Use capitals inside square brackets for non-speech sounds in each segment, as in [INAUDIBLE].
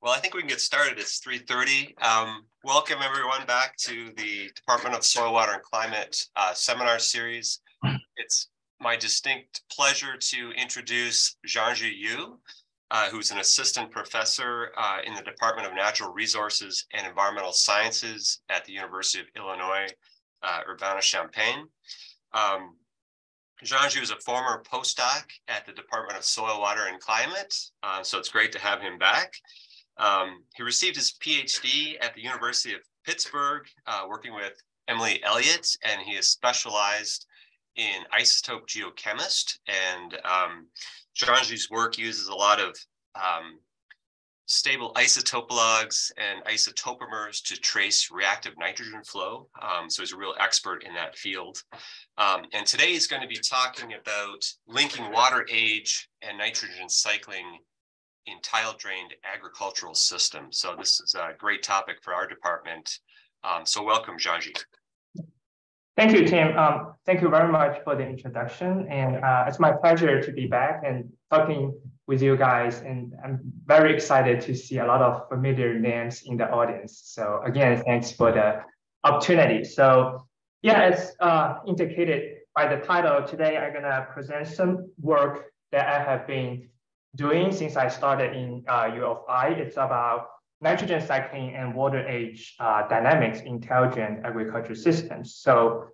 Well, I think we can get started. It's 3.30. Um, welcome everyone back to the Department of Soil, Water and Climate uh, seminar series. It's my distinct pleasure to introduce Zhongjie Yu, uh, who's an assistant professor uh, in the Department of Natural Resources and Environmental Sciences at the University of Illinois, uh, Urbana-Champaign. Um, Zhongjie is a former postdoc at the Department of Soil, Water, and Climate, uh, so it's great to have him back. Um, he received his PhD at the University of Pittsburgh, uh, working with Emily Elliott, and he is specialized in isotope geochemist. And um, work uses a lot of um, stable isotopologues and isotopomers to trace reactive nitrogen flow. Um, so he's a real expert in that field. Um, and today he's going to be talking about linking water age and nitrogen cycling in tile drained agricultural systems. So this is a great topic for our department. Um, so welcome, Zhongjie. Thank you, Tim. Um, thank you very much for the introduction. And uh, it's my pleasure to be back and talking with you guys. And I'm very excited to see a lot of familiar names in the audience. So again, thanks for the opportunity. So yeah, as uh, indicated by the title, today I'm gonna present some work that I have been doing since I started in uh, U of I. It's about nitrogen cycling and water age uh, dynamics in intelligent agriculture systems. So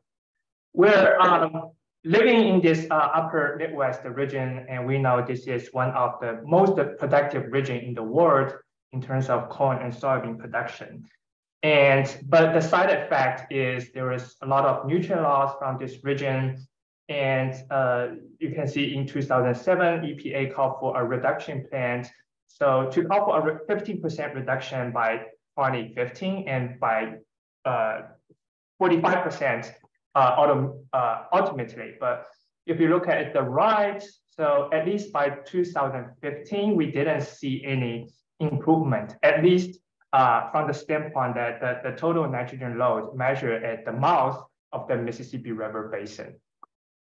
we're um, living in this uh, upper Midwest region, and we know this is one of the most productive region in the world in terms of corn and soybean production. And but the side effect is there is a lot of nutrient loss from this region and uh, you can see in 2007, EPA called for a reduction plan. So to call for a 15% reduction by 2015 and by 45% uh, uh, uh, ultimately. But if you look at the right, so at least by 2015, we didn't see any improvement, at least uh, from the standpoint that the, the total nitrogen load measured at the mouth of the Mississippi River Basin.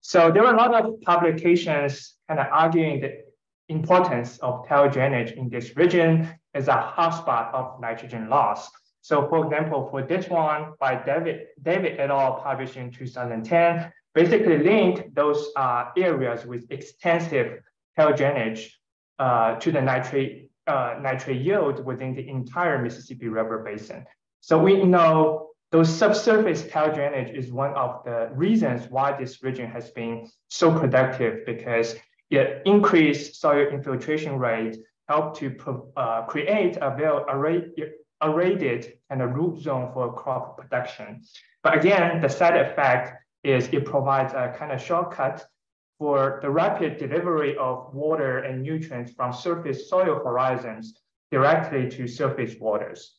So there are a lot of publications kind of arguing the importance of tile drainage in this region as a hotspot of nitrogen loss. So for example, for this one by David, David et al. published in 2010, basically linked those uh, areas with extensive tile drainage uh, to the nitrate, uh, nitrate yield within the entire Mississippi River Basin. So we know those subsurface tile drainage is one of the reasons why this region has been so productive because it increased soil infiltration rate, helped to uh, create a well aerated and a root zone for crop production. But again, the side effect is it provides a kind of shortcut for the rapid delivery of water and nutrients from surface soil horizons directly to surface waters.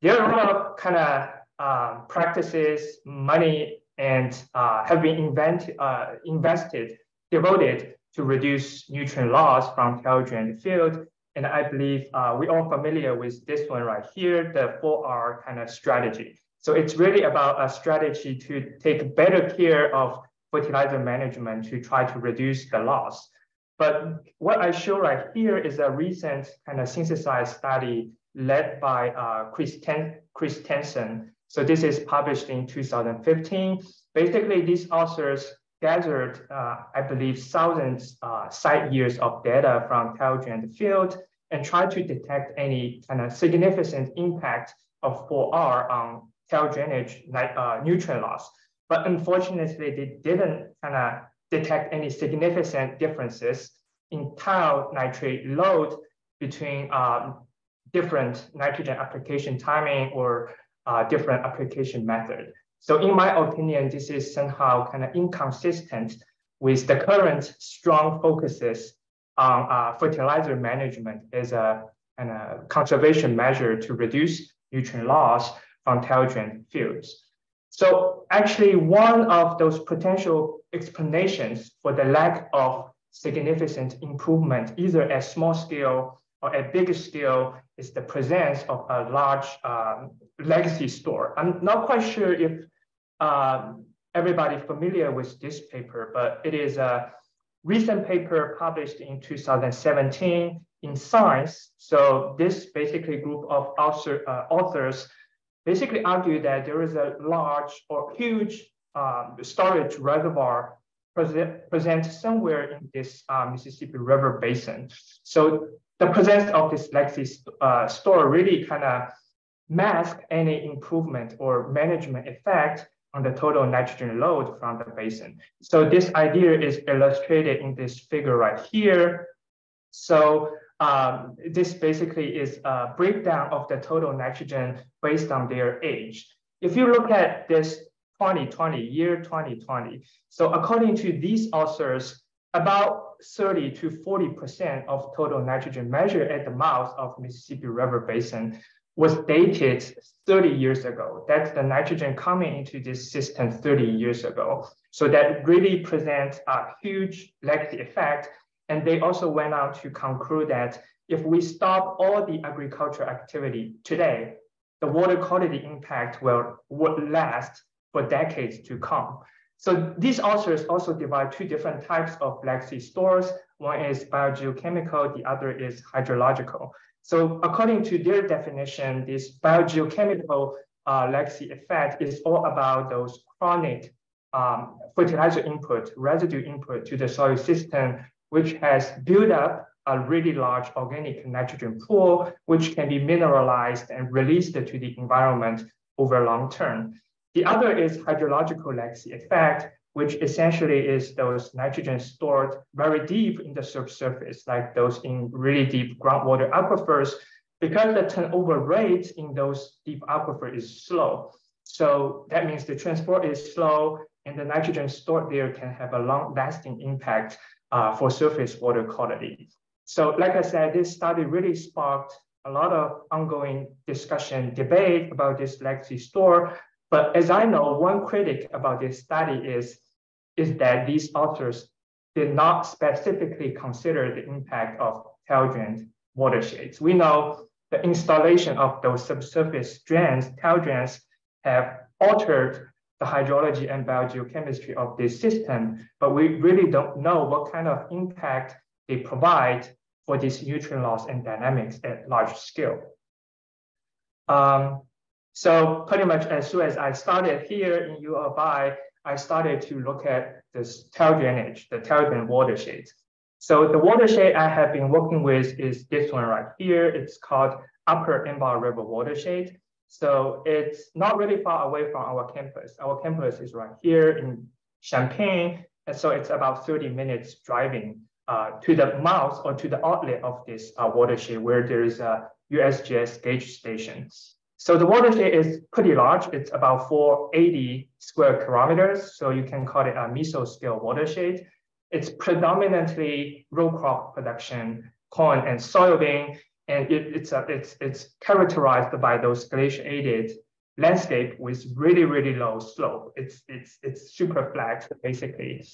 There are a lot of kind of uh, practices, money, and uh, have been invent, uh, invested, devoted to reduce nutrient loss from tile drained field. And I believe uh, we're all familiar with this one right here, the 4R kind of strategy. So it's really about a strategy to take better care of fertilizer management to try to reduce the loss. But what I show right here is a recent kind of synthesized study led by uh, Chris, Ten Christianson. So this is published in 2015. Basically, these authors gathered, uh, I believe, thousands uh, site years of data from drained field and tried to detect any kind of significant impact of 4R on tile drainage uh, nutrient loss. But unfortunately, they didn't kind of detect any significant differences in tile nitrate load between um, different nitrogen application timing or uh, different application method. So in my opinion, this is somehow kind of inconsistent with the current strong focuses on uh, fertilizer management as a, kind of conservation measure to reduce nutrient loss from drained fields. So actually one of those potential explanations for the lack of significant improvement, either at small scale or at bigger scale is the presence of a large um, legacy store. I'm not quite sure if um, everybody familiar with this paper, but it is a recent paper published in 2017 in science. So this basically group of author, uh, authors basically argue that there is a large or huge um, storage reservoir present, present somewhere in this uh, Mississippi River basin. So the presence of this legacy uh, store really kind of mask any improvement or management effect on the total nitrogen load from the basin. So this idea is illustrated in this figure right here. So um, this basically is a breakdown of the total nitrogen based on their age. If you look at this 2020, year 2020, so according to these authors, about 30 to 40% of total nitrogen measured at the mouth of Mississippi River Basin was dated 30 years ago. That's the nitrogen coming into this system 30 years ago. So that really presents a huge legacy effect. And they also went on to conclude that if we stop all the agricultural activity today, the water quality impact will, will last for decades to come. So these authors also divide two different types of legacy stores. One is biogeochemical, the other is hydrological. So according to their definition, this biogeochemical uh, legacy effect is all about those chronic um, fertilizer input, residue input to the soil system, which has built up a really large organic nitrogen pool, which can be mineralized and released to the environment over long term. The other is hydrological legacy effect, which essentially is those nitrogen stored very deep in the subsurface, like those in really deep groundwater aquifers, because the turnover rate in those deep aquifers is slow. So that means the transport is slow and the nitrogen stored there can have a long lasting impact uh, for surface water quality. So like I said, this study really sparked a lot of ongoing discussion, debate about this legacy store. But as I know, one critic about this study is, is that these authors did not specifically consider the impact of tile-drained watersheds. We know the installation of those subsurface drains, tile drains, have altered the hydrology and biogeochemistry of this system, but we really don't know what kind of impact they provide for this nutrient loss and dynamics at large scale. Um, so pretty much as soon as I started here in U of I, I started to look at this tile drainage, the tile drain watershed. So the watershed I have been working with is this one right here. It's called Upper Embarras River Watershed. So it's not really far away from our campus. Our campus is right here in Champaign. And so it's about 30 minutes driving uh, to the mouth or to the outlet of this uh, watershed where there is a USGS gauge station. So the watershed is pretty large. It's about 480 square kilometers. So you can call it a mesoscale watershed. It's predominantly row crop production, corn and soybean, and it, it's, a, it's, it's characterized by those glaciated landscape with really, really low slope. It's, it's, it's super flat, basically.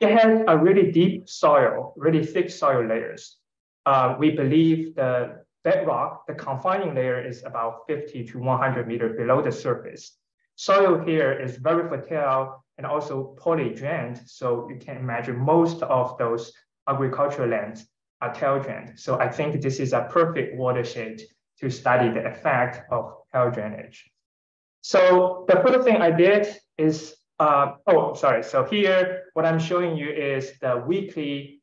It has a really deep soil, really thick soil layers. Uh, we believe the bedrock, the confining layer is about 50 to 100 meters below the surface. Soil here is very fertile and also poorly drained. So you can imagine most of those agricultural lands are tile drained. So I think this is a perfect watershed to study the effect of tile drainage. So the first thing I did is, uh, oh, sorry. So here, what I'm showing you is the weekly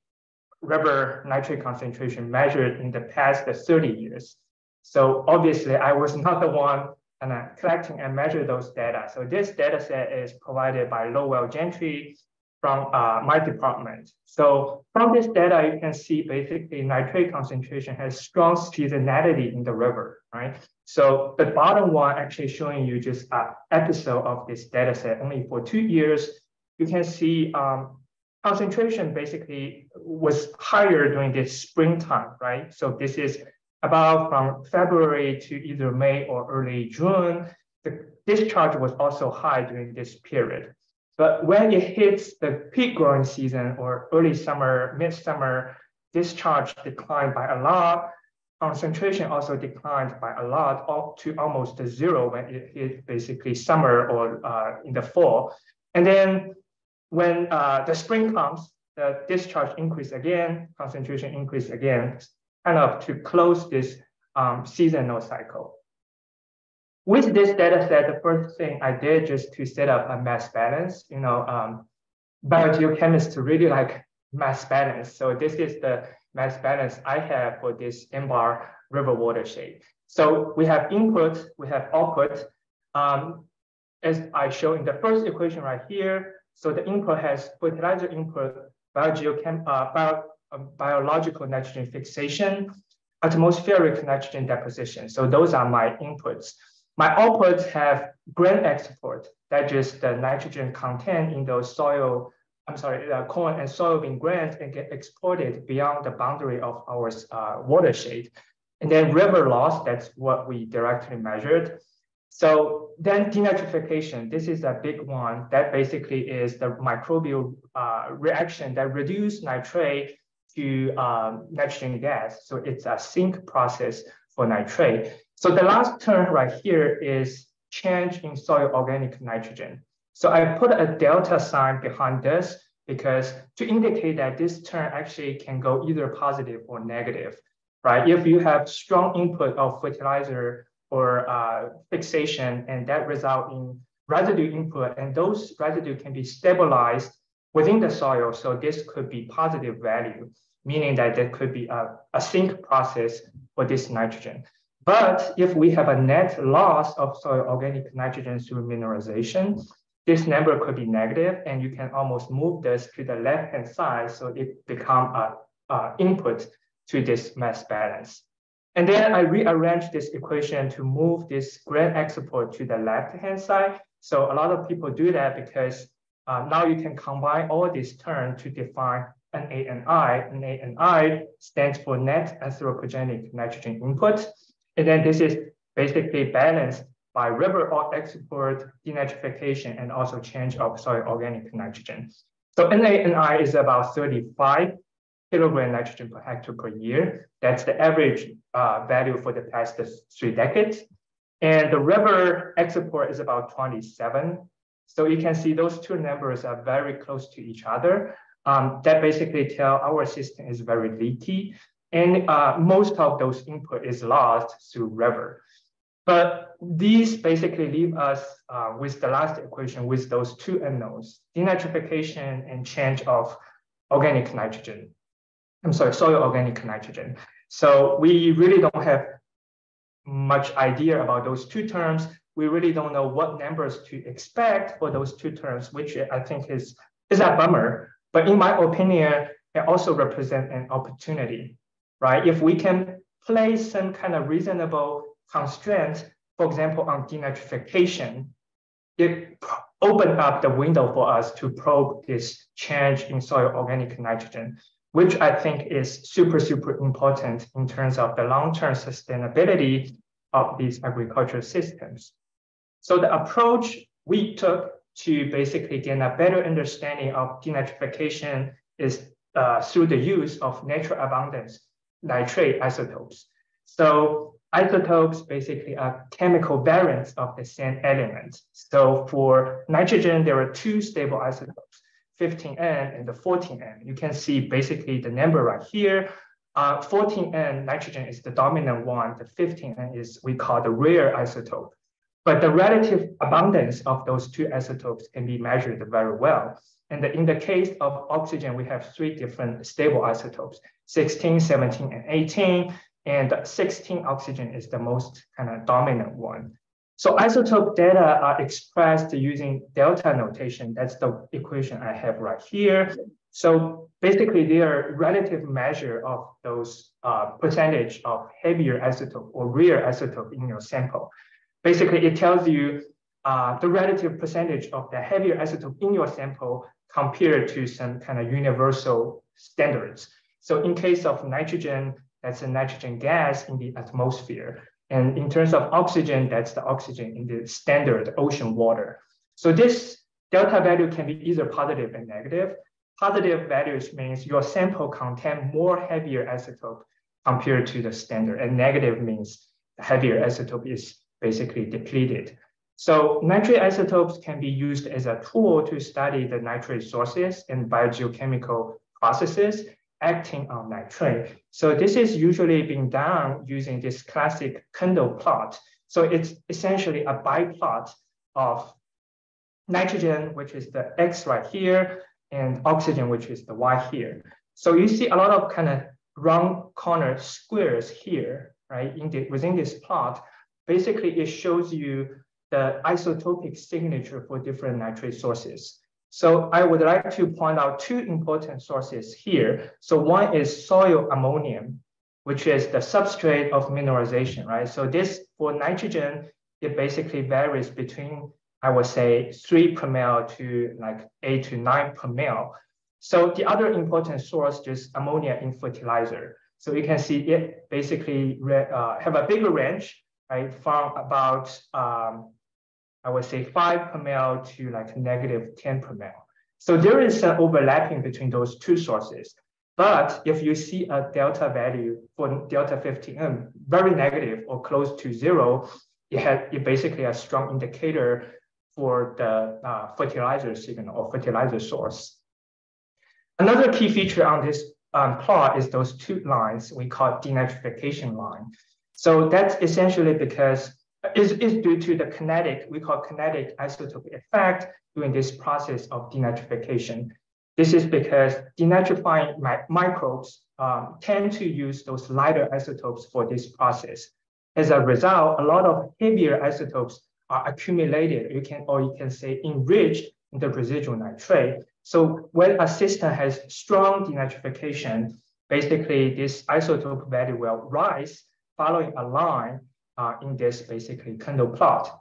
rubber nitrate concentration measured in the past 30 years. So obviously I was [LAUGHS] not the one uh, collecting and measure those data. So this data set is provided by Lowell Gentry from uh, my department. So from this data, you can see basically nitrate concentration has strong seasonality in the river, right? So the bottom one actually showing you just an episode of this data set only for two years. You can see um, concentration basically was higher during this springtime, right? So this is about from February to either May or early June. The discharge was also high during this period. But when it hits the peak growing season or early summer, midsummer, discharge declined by a lot. Concentration also declined by a lot, up to almost zero when it hit basically summer or uh, in the fall. And then when uh, the spring comes, the discharge increase again, concentration increase again. kind of to close this um, seasonal cycle. With this data set, the first thing I did just to set up a mass balance, you know, um, biogeochemists really like mass balance. So this is the mass balance I have for this Embarras River watershed. So we have input, we have output. Um, as I show in the first equation right here, so the input has fertilizer input, biogeochem, uh, bio, uh, biological nitrogen fixation, atmospheric nitrogen deposition. So those are my inputs. My outputs have grain export, that is the nitrogen content in those soil, I'm sorry, the corn and soybean grains and get exported beyond the boundary of our uh, watershed. And then river loss, that's what we directly measured. So then denitrification, this is a big one. That basically is the microbial uh, reaction that reduce nitrate to um, nitrogen gas. So it's a sink process for nitrate. So the last term right here is change in soil organic nitrogen. So I put a delta sign behind this because to indicate that this term actually can go either positive or negative, right? If you have strong input of fertilizer or uh, fixation and that result in residue input and those residue can be stabilized within the soil. So this could be positive value, meaning that there could be a, a sink process for this nitrogen. But if we have a net loss of soil organic nitrogen through mineralization, this number could be negative and you can almost move this to the left-hand side so it become a, a input to this mass balance. And then I rearrange this equation to move this grain export to the left-hand side. So a lot of people do that because uh, now you can combine all these terms to define NANI. NA and I stands for net anthropogenic nitrogen input. And then this is basically balanced by river export, denitrification, and also change of soil organic nitrogen. So NA and I is about 35 kilogram nitrogen per hectare per year. That's the average uh, value for the past three decades. And the river export is about 27. So you can see those two numbers are very close to each other. Um, that basically tell our system is very leaky. And uh, most of those input is lost through river. But these basically leave us uh, with the last equation with those two unknowns, denitrification and change of organic nitrogen. I'm sorry, soil organic nitrogen. So we really don't have much idea about those two terms. We really don't know what numbers to expect for those two terms, which I think is, is a bummer. But in my opinion, it also represents an opportunity, right? If we can place some kind of reasonable constraints, for example, on denitrification, it opened up the window for us to probe this change in soil organic nitrogen which I think is super, super important in terms of the long-term sustainability of these agricultural systems. So the approach we took to basically gain a better understanding of denitrification is uh, through the use of natural abundance nitrate isotopes. So isotopes basically are chemical variants of the same element. So for nitrogen, there are two stable isotopes. 15N and the 14N. You can see basically the number right here. Uh, 14N nitrogen is the dominant one. The 15N is we call the rare isotope. But the relative abundance of those two isotopes can be measured very well. And in the case of oxygen, we have three different stable isotopes, 16, 17, and 18. And 16 oxygen is the most kind of dominant one. So isotope data are expressed using delta notation. That's the equation I have right here. So basically, they are relative measure of those uh, percentage of heavier isotope or rare isotope in your sample. Basically, it tells you uh, the relative percentage of the heavier isotope in your sample compared to some kind of universal standards. So in case of nitrogen, that's a nitrogen gas in the atmosphere. And in terms of oxygen, that's the oxygen in the standard ocean water. So this delta value can be either positive and negative. Positive values means your sample contain more heavier isotope compared to the standard, and negative means the heavier isotope is basically depleted. So nitrate isotopes can be used as a tool to study the nitrate sources and biogeochemical processes acting on nitrate. So this is usually being done using this classic Kendall plot. So it's essentially a biplot of nitrogen, which is the X right here, and oxygen, which is the Y here. So you see a lot of kind of round corner squares here, right, in the, within this plot. Basically, it shows you the isotopic signature for different nitrate sources. So I would like to point out two important sources here. So one is soil ammonium, which is the substrate of mineralization, right? So this for nitrogen, it basically varies between, I would say, three per mil to like eight to nine per mil. So the other important source is ammonia in fertilizer. So you can see it basically uh, have a bigger range, right, from about um, I would say five per mil to like negative 10 per mil. So there is an overlapping between those two sources. But if you see a delta value for delta 15N very negative or close to zero, it has it basically a strong indicator for the uh, fertilizer signal or fertilizer source. Another key feature on this um, plot is those two lines we call denitrification line. So that's essentially because is, is due to the kinetic, we call kinetic isotope effect during this process of denitrification. This is because denitrifying mi microbes um, tend to use those lighter isotopes for this process. As a result, a lot of heavier isotopes are accumulated, you can, or you can say enriched in the residual nitrate. So when a system has strong denitrification, basically this isotope value will rise following a line uh, in this basically Kendall plot.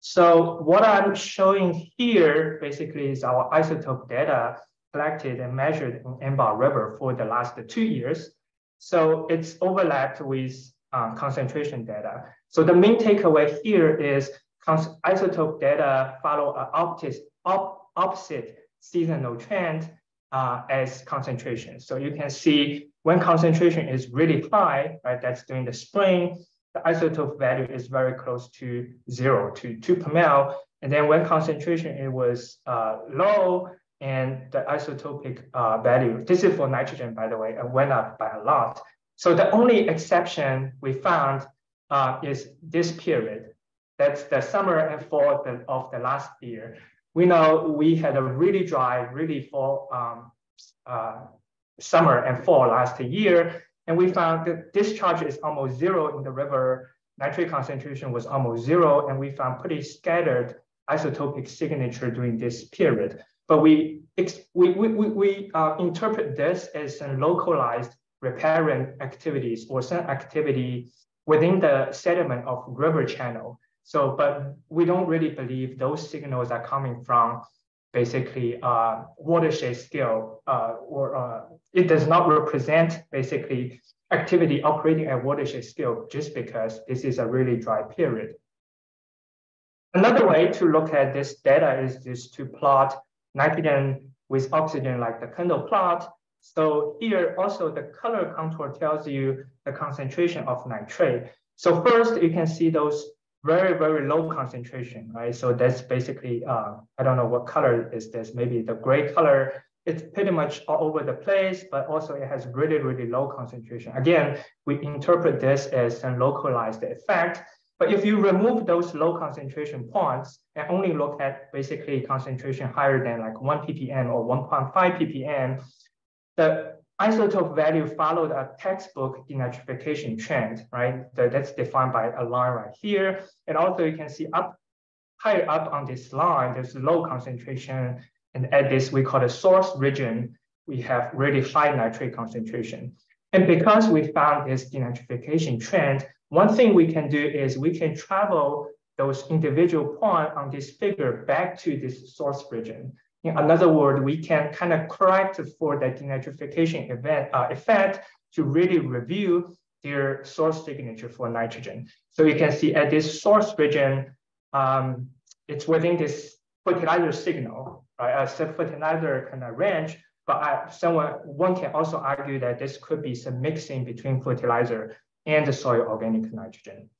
So what I'm showing here basically is our isotope data collected and measured in Embarras River for the last two years. So it's overlapped with uh, concentration data. So the main takeaway here is isotope data follow an opposite, op opposite seasonal trend uh, as concentration. So you can see when concentration is really high, right, that's during the spring, the isotope value is very close to zero to two per mil. And then when concentration it was uh, low and the isotopic uh, value, this is for nitrogen, by the way, it went up by a lot. So the only exception we found uh, is this period. That's the summer and fall of the, of the last year. We know we had a really dry, really fall um, uh, summer and fall last year. And we found that discharge is almost zero in the river. Nitrate concentration was almost zero, and we found pretty scattered isotopic signature during this period. But we, we, we, we uh, interpret this as some localized riparian activities or some activity within the sediment of river channel. So, but we don't really believe those signals are coming from basically uh, watershed scale uh, or uh, it does not represent basically activity operating at watershed scale just because this is a really dry period. Another way to look at this data is just to plot nitrogen with oxygen like the Kendall plot. So here also the color contour tells you the concentration of nitrate. So first you can see those very, very low concentration, right? So that's basically, uh, I don't know what color is this, maybe the gray color. It's pretty much all over the place, but also it has really, really low concentration. Again, we interpret this as a localized effect. But if you remove those low concentration points and only look at basically concentration higher than like one ppm or 1.5 ppm, the isotope value followed a textbook denitrification trend, right? That's defined by a line right here. And also you can see up higher up on this line, there's low concentration. And at this, we call the source region, we have really high nitrate concentration. And because we found this denitrification trend, one thing we can do is we can travel those individual points on this figure back to this source region. In another word, we can kind of correct for the denitrification event uh, effect to really review their source signature for nitrogen. So you can see at this source region, um, it's within this fertilizer signal, right? A fertilizer kind of range, but I, someone one can also argue that this could be some mixing between fertilizer and the soil organic nitrogen.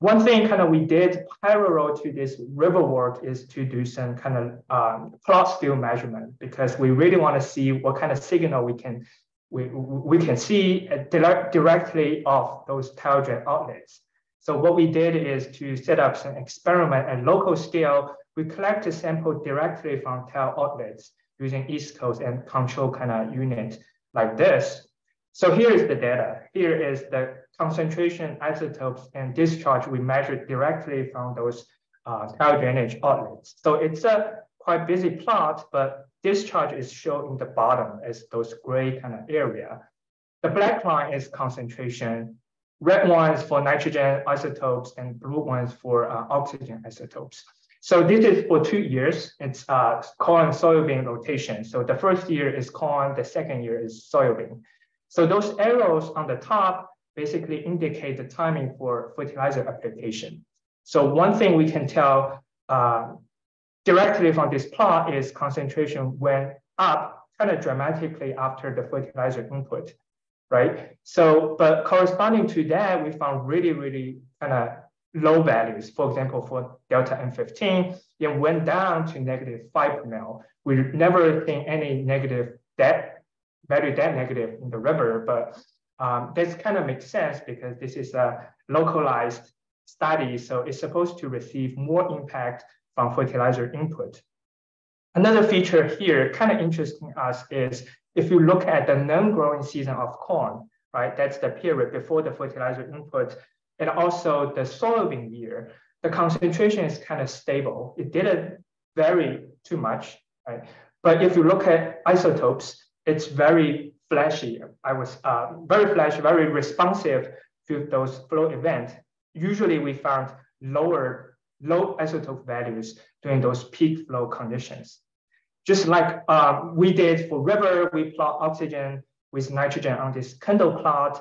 One thing kind of we did parallel to this river work is to do some kind of um, plot scale measurement because we really want to see what kind of signal we can we, we can see direct, directly off those drain outlets. So what we did is to set up some experiment at local scale. We collect a sample directly from tile outlets using East Coast and control kind of unit like this. So here is the data. Here is the concentration, isotopes, and discharge we measured directly from those uh, drainage outlets. So it's a quite busy plot, but discharge is shown in the bottom as those gray kind of area. The black line is concentration. Red ones for nitrogen isotopes and blue ones for uh, oxygen isotopes. So this is for two years. It's uh, corn soybean rotation. So the first year is corn, the second year is soybean. So those arrows on the top basically indicate the timing for fertilizer application. So one thing we can tell uh, directly from this plot is concentration went up kind of dramatically after the fertilizer input, right? So, but corresponding to that, we found really, really kind of low values. For example, for delta N15, it went down to negative five mil. We never seen any negative that value that negative in the river, but um, this kind of makes sense because this is a localized study. So it's supposed to receive more impact from fertilizer input. Another feature here, kind of interesting us is if you look at the non-growing season of corn, right? That's the period before the fertilizer input and also the soybean year, the concentration is kind of stable. It didn't vary too much, right? But if you look at isotopes, it's very flashy. I was uh, very flashy, very responsive to those flow events. Usually we found lower, low isotope values during those peak flow conditions. Just like uh, we did for river, we plot oxygen with nitrogen on this Kendall plot.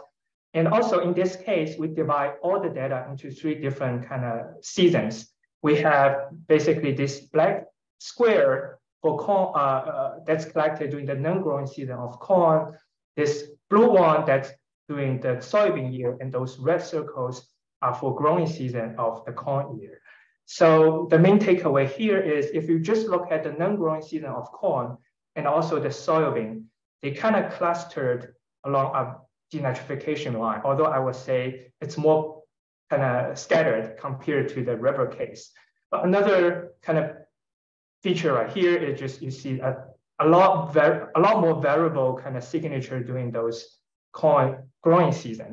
And also in this case, we divide all the data into three different kind of seasons. We have basically this black square for corn uh, uh, that's collected during the non-growing season of corn, this blue one that's during the soybean year, and those red circles are for growing season of the corn year. So the main takeaway here is if you just look at the non-growing season of corn and also the soybean, they kind of clustered along a denitrification line, although I would say it's more kind of scattered compared to the river case. But another kind of feature right here is just you see a, a lot a lot more variable kind of signature during those corn growing season,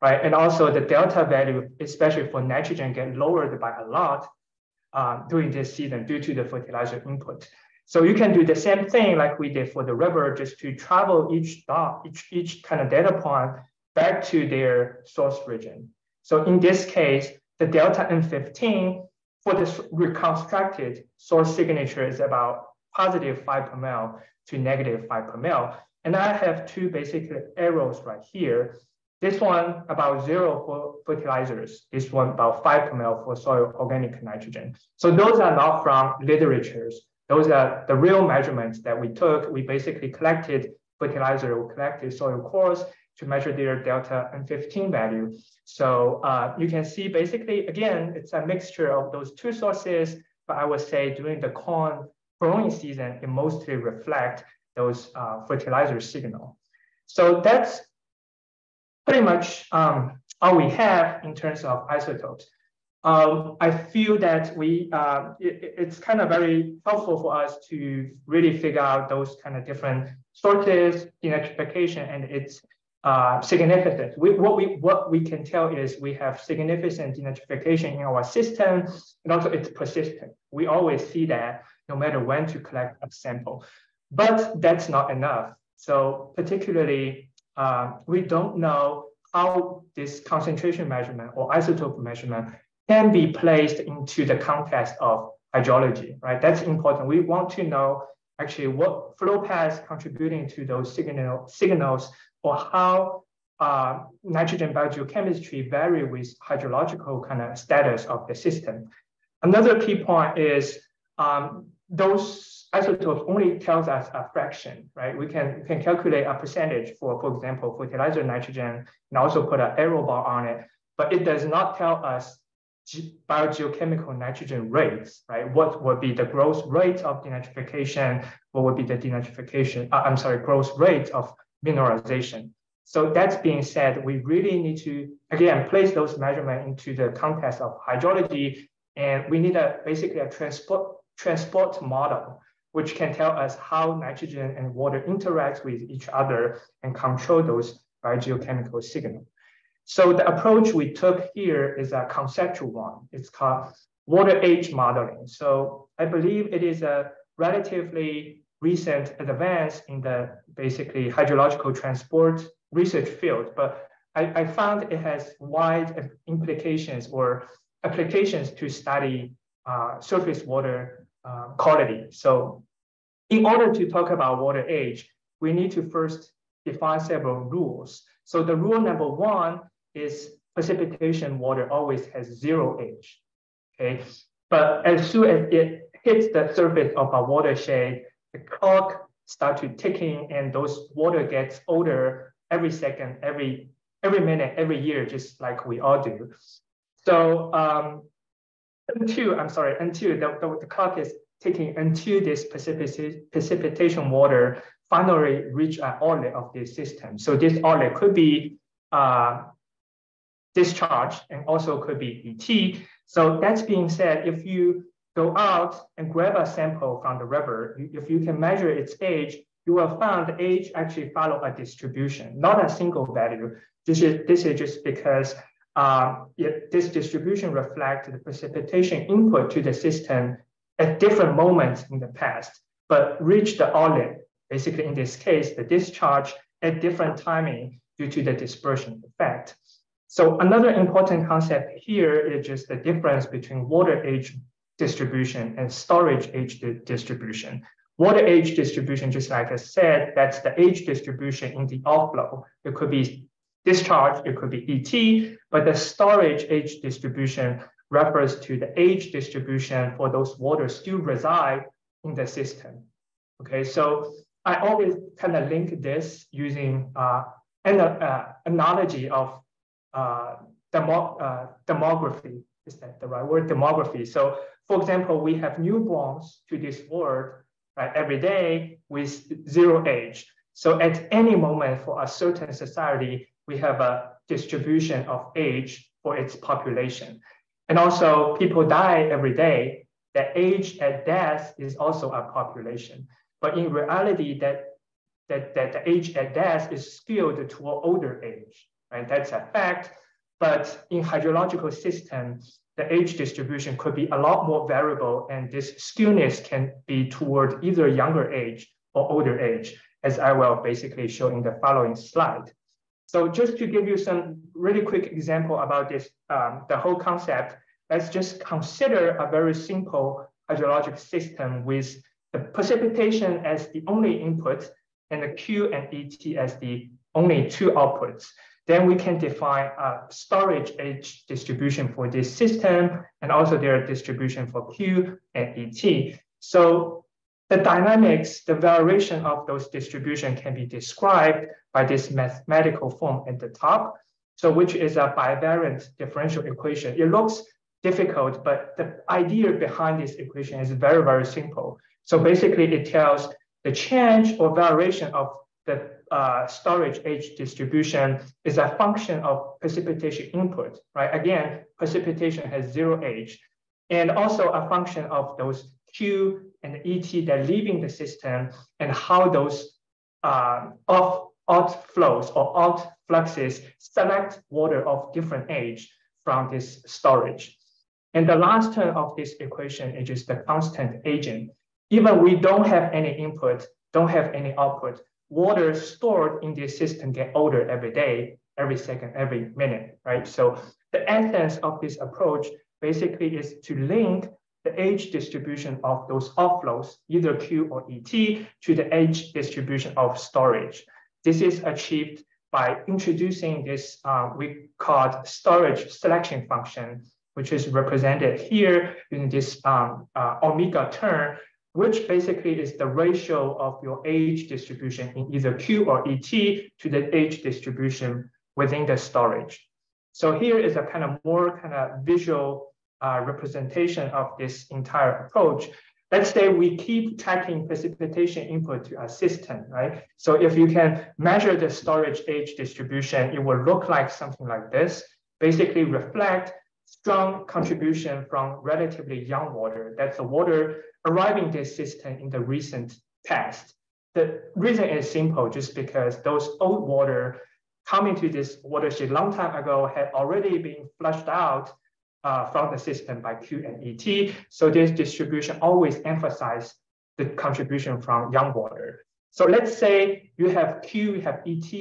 right? And also the delta value, especially for nitrogen, get lowered by a lot uh, during this season due to the fertilizer input. So you can do the same thing like we did for the river, just to travel each dot, each, each kind of data point back to their source region. So in this case, the delta N15 for this reconstructed source signature is about positive five per mil to negative five per mil. And I have two basic arrows right here. This one about zero for fertilizers. This one about five per mil for soil organic nitrogen. So those are not from literatures. Those are the real measurements that we took. We basically collected fertilizer, we collected soil cores to measure their delta N15 value. So uh, you can see basically, again, it's a mixture of those two sources, but I would say during the corn growing season, it mostly reflect those uh, fertilizer signal. So that's pretty much um, all we have in terms of isotopes um, I feel that we uh, it, it's kind of very helpful for us to really figure out those kind of different sources, denitrification, and its uh, significance. We, what we what we can tell is we have significant denitrification in our system, and also it's persistent. We always see that no matter when to collect a sample, but that's not enough. So particularly, uh, we don't know how this concentration measurement or isotope measurement can be placed into the context of hydrology, right? That's important. We want to know actually what flow paths contributing to those signal, signals or how uh, nitrogen biogeochemistry vary with hydrological kind of status of the system. Another key point is um, those isotopes only tells us a fraction, right? We can, we can calculate a percentage for, for example, fertilizer nitrogen and also put an error bar on it, but it does not tell us biogeochemical nitrogen rates, right? What would be the growth rate of denitrification? What would be the denitrification? Uh, I'm sorry, growth rate of mineralization. So that's being said, we really need to, again, place those measurements into the context of hydrology. And we need a basically a transport, transport model, which can tell us how nitrogen and water interact with each other and control those biogeochemical signal. So the approach we took here is a conceptual one. It's called water age modeling. So I believe it is a relatively recent advance in the basically hydrological transport research field, but I, I found it has wide implications or applications to study uh, surface water uh, quality. So in order to talk about water age, we need to first define several rules. So the rule number one is precipitation water always has zero age. Okay, but as soon as it hits the surface of a watershed, the clock start to ticking and those water gets older every second, every every minute, every year, just like we all do. So um, until I'm sorry, until the, the, the clock is ticking until this precipita precipitation water finally reach an outlet of this system. So this outlet could be uh, discharge and also could be ET. So that's being said, if you go out and grab a sample from the river, if you can measure its age, you will find the age actually follow a distribution, not a single value. This is, this is just because uh, it, this distribution reflects the precipitation input to the system at different moments in the past, but reach the outlet, basically in this case, the discharge at different timing due to the dispersion effect. So another important concept here is just the difference between water age distribution and storage age di distribution. Water age distribution, just like I said, that's the age distribution in the outflow. It could be discharge, it could be ET, but the storage age distribution refers to the age distribution for those waters still reside in the system. Okay, so I always kind of link this using uh, an uh, analogy of uh, demo, uh, demography. Is that the right word? Demography. So, for example, we have newborns to this world right, every day with zero age. So, at any moment for a certain society, we have a distribution of age for its population. And also, people die every day. The age at death is also a population. But in reality, that, that, that the age at death is skewed toward older age, right? That's a fact. But in hydrological systems, the age distribution could be a lot more variable, and this skewness can be toward either younger age or older age, as I will basically show in the following slide. So just to give you some really quick example about this, um, the whole concept, let's just consider a very simple hydrologic system with the precipitation as the only input and the Q and ET as the only two outputs. Then we can define a storage age distribution for this system and also their distribution for Q and ET. So the dynamics, the variation of those distribution can be described by this mathematical form at the top. So which is a bivariate differential equation. It looks difficult, but the idea behind this equation is very, very simple. So basically it tells the change or variation of the uh, storage age distribution is a function of precipitation input, right? Again, precipitation has zero age, and also a function of those Q and ET that leaving the system and how those uh, off outflows or out fluxes select water of different age from this storage. And the last term of this equation is just the constant agent. Even we don't have any input, don't have any output, water stored in the system get older every day, every second, every minute, right? So the essence of this approach basically is to link the age distribution of those outflows, either Q or ET, to the age distribution of storage. This is achieved by introducing this uh, we call storage selection function, which is represented here in this um, uh, omega term, which basically is the ratio of your age distribution in either Q or ET to the age distribution within the storage. So here is a kind of more kind of visual uh, representation of this entire approach. let's say we keep tracking precipitation input to a system, right? So if you can measure the storage age distribution, it will look like something like this, basically reflect strong contribution from relatively young water. That's the water arriving this system in the recent past. The reason is simple, just because those old water coming to this watershed long time ago had already been flushed out uh, from the system by Q and ET. So this distribution always emphasize the contribution from young water. So let's say you have Q, you have ET,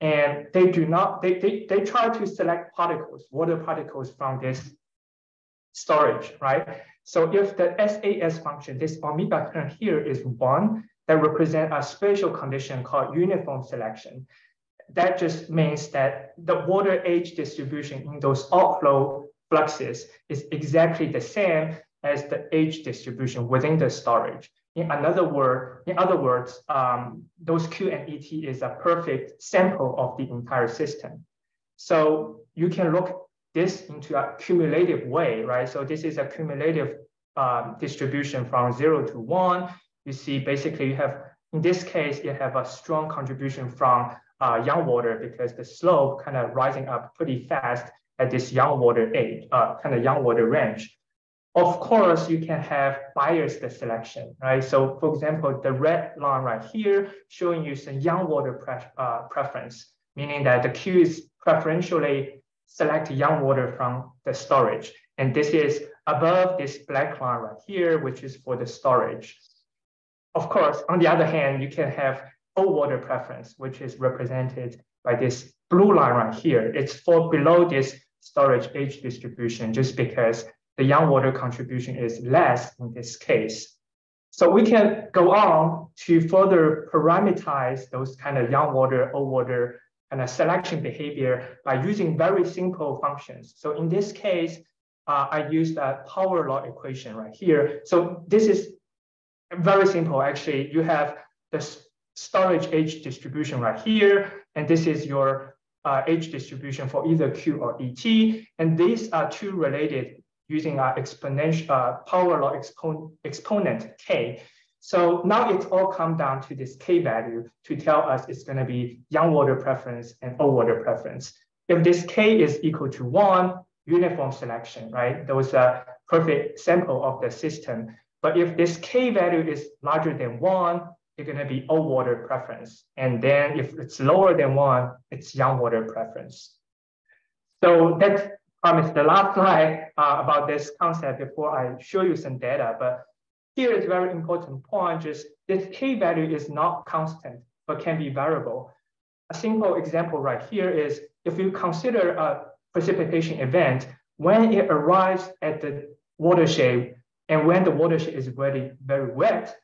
and they do not, they, they, they try to select particles, water particles from this storage, right? So if the SAS function, this omega term here is one, that represent a spatial condition called uniform selection. That just means that the water age distribution in those outflow fluxes is exactly the same as the age distribution within the storage. In another word, in other words, um, those Q and ET is a perfect sample of the entire system. So you can look this into a cumulative way, right? So this is a cumulative um, distribution from zero to one. You see, basically you have, in this case, you have a strong contribution from uh, young water because the slope kind of rising up pretty fast at this young water age, uh, kind of young water range. Of course, you can have biased selection, right? So for example, the red line right here showing you some young water pre uh, preference, meaning that the Q is preferentially select young water from the storage. And this is above this black line right here, which is for the storage. Of course, on the other hand, you can have old water preference, which is represented by this blue line right here. It's for below this storage age distribution just because the young water contribution is less in this case. So we can go on to further parameterize those kind of young water, old water kind a selection behavior by using very simple functions. So in this case, uh, I used a power law equation right here. So this is very simple. Actually, you have the storage age distribution right here, and this is your uh, age distribution for either Q or ET. And these are two related using our exponential uh, power law expo exponent K. So now it's all come down to this K value to tell us it's gonna be young water preference and old water preference. If this K is equal to one, uniform selection, right? Those are perfect sample of the system. But if this K value is larger than one, it's going to be old water preference. And then if it's lower than one, it's young water preference. So that's promised the last slide uh, about this concept before I show you some data. But here is very important point, just this K value is not constant, but can be variable. A simple example right here is if you consider a precipitation event, when it arrives at the watershed and when the watershed is very, very wet,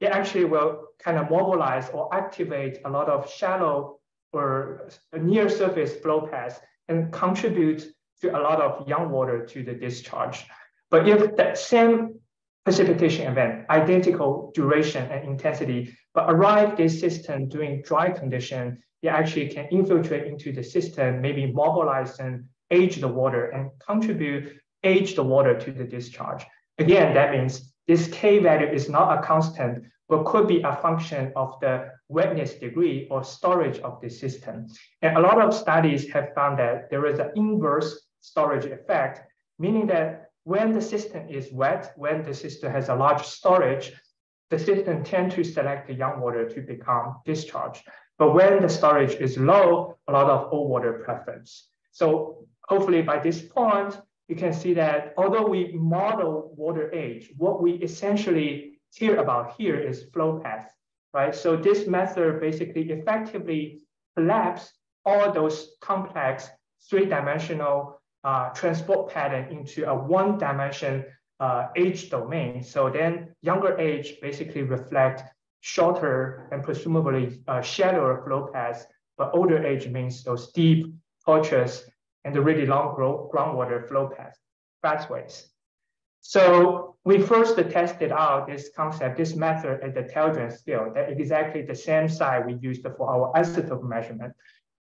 it actually will kind of mobilize or activate a lot of shallow or near surface flow paths and contribute to a lot of young water to the discharge. But if that same precipitation event, identical duration and intensity, but arrive this system during dry condition, it actually can infiltrate into the system, maybe mobilize and age the water and contribute age the water to the discharge. Again, that means this K value is not a constant, but could be a function of the wetness degree or storage of the system. And a lot of studies have found that there is an inverse storage effect, meaning that when the system is wet, when the system has a large storage, the system tend to select the young water to become discharged. But when the storage is low, a lot of old water preference. So hopefully by this point, you can see that although we model water age, what we essentially care about here is flow path, right? So this method basically effectively collapse all those complex three-dimensional uh, transport pattern into a one-dimension uh, age domain. So then younger age basically reflect shorter and presumably uh, shallower flow paths, but older age means those deep, tortuous, and the really long groundwater flow path pathways. So we first tested out this concept, this method at the tile drain scale, that exactly the same size we used for our isotope measurement.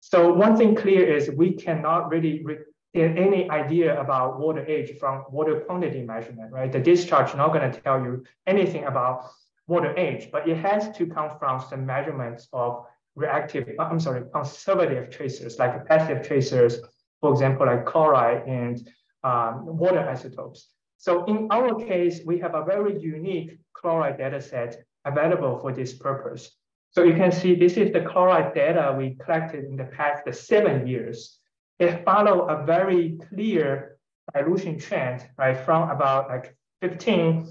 So one thing clear is we cannot really re any idea about water age from water quantity measurement, right? The discharge not going to tell you anything about water age, but it has to come from some measurements of reactive, uh, I'm sorry, conservative tracers, like passive tracers, for example, like chloride and um, water isotopes. So in our case, we have a very unique chloride data set available for this purpose. So you can see this is the chloride data we collected in the past seven years. It follow a very clear dilution trend, right, from about like 15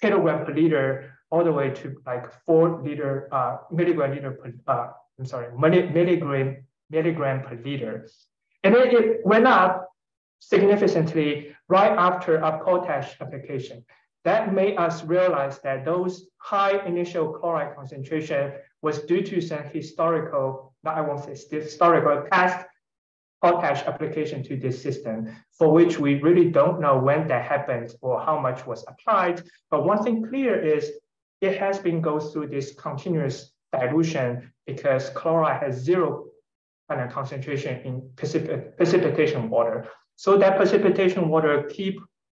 kilogram per liter all the way to like four liter uh, milligram liter per, uh, I'm sorry, milligram milligram per liter. And then it went up significantly right after a potash application. That made us realize that those high initial chloride concentration was due to some historical, not I won't say historical, past potash application to this system, for which we really don't know when that happened or how much was applied. But one thing clear is it has been go through this continuous dilution because chloride has zero kind of concentration in precip precipitation water. So that precipitation water keep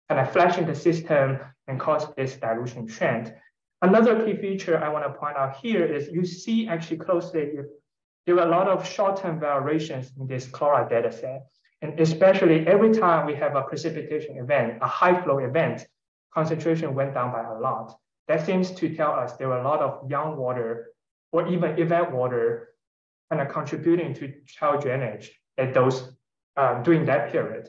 kind of flashing the system and cause this dilution trend. Another key feature I want to point out here is you see actually closely, there were a lot of short-term variations in this chloride data set. And especially every time we have a precipitation event, a high flow event, concentration went down by a lot. That seems to tell us there were a lot of young water or even event water kind of contributing to tile drainage at those um, during that period.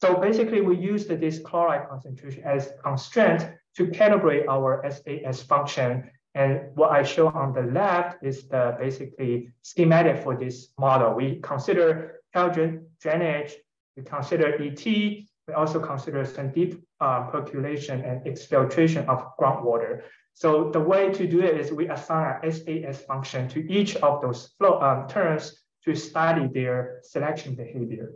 So basically, we used this chloride concentration as constraint to calibrate our SAS function. And what I show on the left is the basically schematic for this model. We consider drainage, we consider ET, we also consider some deep uh, percolation and exfiltration of groundwater. So the way to do it is we assign a SAS function to each of those flow um, terms to study their selection behavior.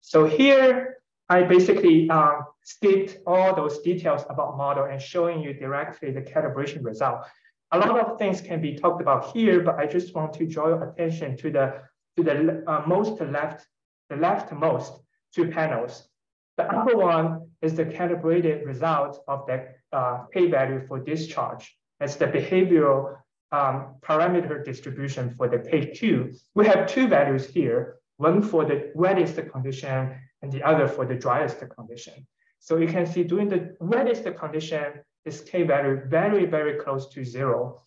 So here, I basically um, skipped all those details about model and showing you directly the calibration result. A lot of things can be talked about here, but I just want to draw your attention to the to the uh, most left, the leftmost two panels. The upper one is the calibrated result of the uh, K-value for discharge. That's the behavioral um, parameter distribution for the K2. We have two values here, one for the wettest condition and the other for the driest condition. So you can see during the wettest condition, this K value very, very close to zero,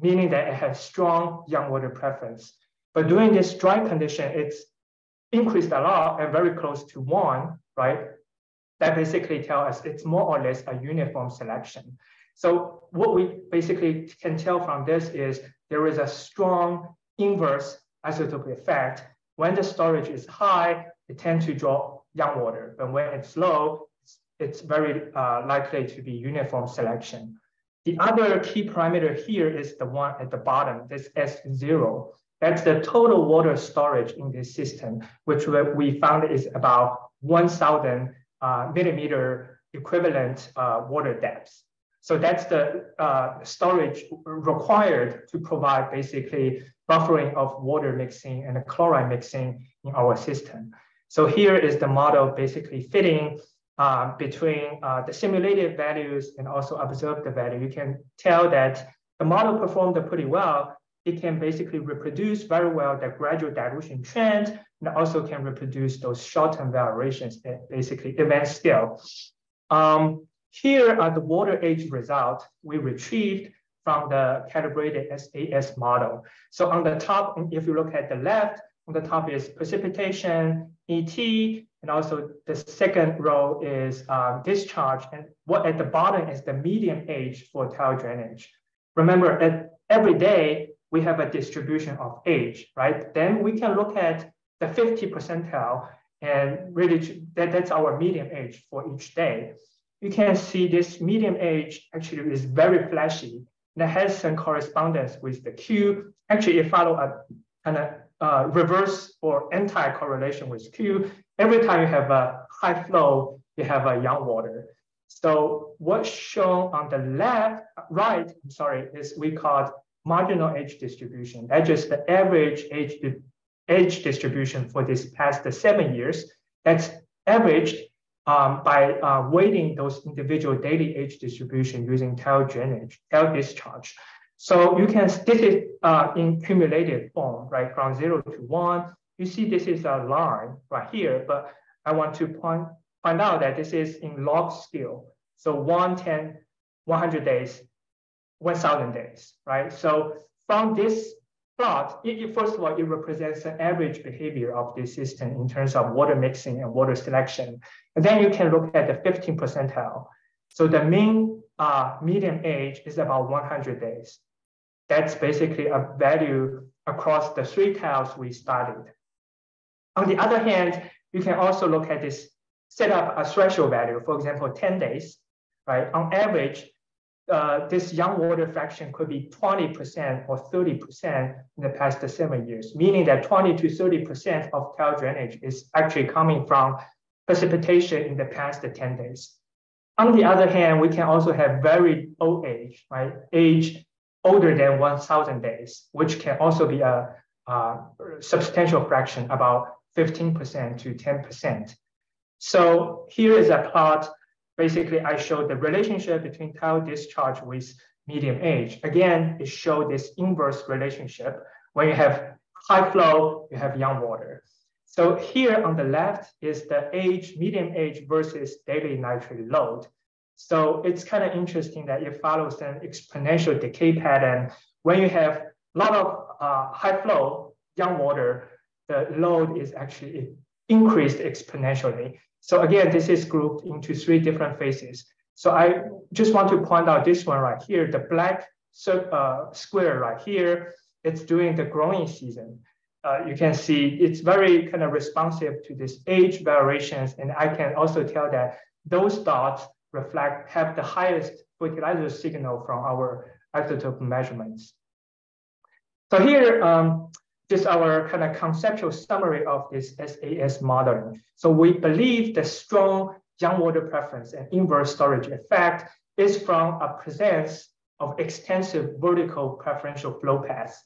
meaning that it has strong young water preference. But during this dry condition, it's increased a lot and very close to one, right? That basically tell us it's more or less a uniform selection. So what we basically can tell from this is there is a strong inverse isotope effect. When the storage is high, it tends to draw young water, but when it's low, it's very uh, likely to be uniform selection. The other key parameter here is the one at the bottom, this S0. That's the total water storage in this system, which we found is about 1,000 uh, millimeter equivalent uh, water depths. So that's the uh, storage required to provide basically buffering of water mixing and chloride mixing in our system. So here is the model basically fitting uh, between uh, the simulated values and also observed the value. You can tell that the model performed pretty well. It can basically reproduce very well the gradual dilution trend and also can reproduce those short-term variations at basically event scale. Um, here are the water age results we retrieved from the calibrated SAS model. So on the top, if you look at the left, on the top is precipitation, ET, and also the second row is um, discharge. And what at the bottom is the median age for tile drainage. Remember, at every day, we have a distribution of age, right? Then we can look at the 50 percentile and really that, that's our median age for each day you can see this median age actually is very flashy and it has some correspondence with the Q. Actually, it follow a kind of uh, reverse or anti-correlation with Q. Every time you have a high flow, you have a young water. So what's shown on the left, right, I'm sorry, is we call marginal age distribution. That's just the average age, age distribution for this past seven years. That's averaged um, by uh, weighting those individual daily age distribution using tile drainage, tile discharge. So you can, this is uh, in cumulative form, right, from zero to one. You see this is a line right here, but I want to point, find out that this is in log scale. So 1, 10, 100 days, 1,000 days, right? So from this plot, it, it, first of all, it represents an average behavior of the system in terms of water mixing and water selection. And then you can look at the 15 percentile. So the mean uh, median age is about 100 days. That's basically a value across the three tiles we studied. On the other hand, you can also look at this, set up a threshold value, for example, 10 days, right? On average, uh, this young water fraction could be 20% or 30% in the past seven years, meaning that 20 to 30% of tile drainage is actually coming from precipitation in the past 10 days. On the other hand, we can also have very old age, right? Age older than 1,000 days, which can also be a, a substantial fraction, about 15% to 10%. So here is a plot. Basically, I showed the relationship between tile discharge with medium age. Again, it showed this inverse relationship. When you have high flow, you have young water. So here on the left is the age, medium age versus daily nitrate load. So it's kind of interesting that it follows an exponential decay pattern. When you have a lot of uh, high flow, young water, the load is actually increased exponentially. So again, this is grouped into three different phases. So I just want to point out this one right here, the black uh, square right here, it's during the growing season. Uh, you can see it's very kind of responsive to this age variations. And I can also tell that those dots reflect, have the highest fertilizer signal from our isotope measurements. So here, um, just our kind of conceptual summary of this SAS modeling. So we believe the strong young water preference and inverse storage effect is from a presence of extensive vertical preferential flow paths.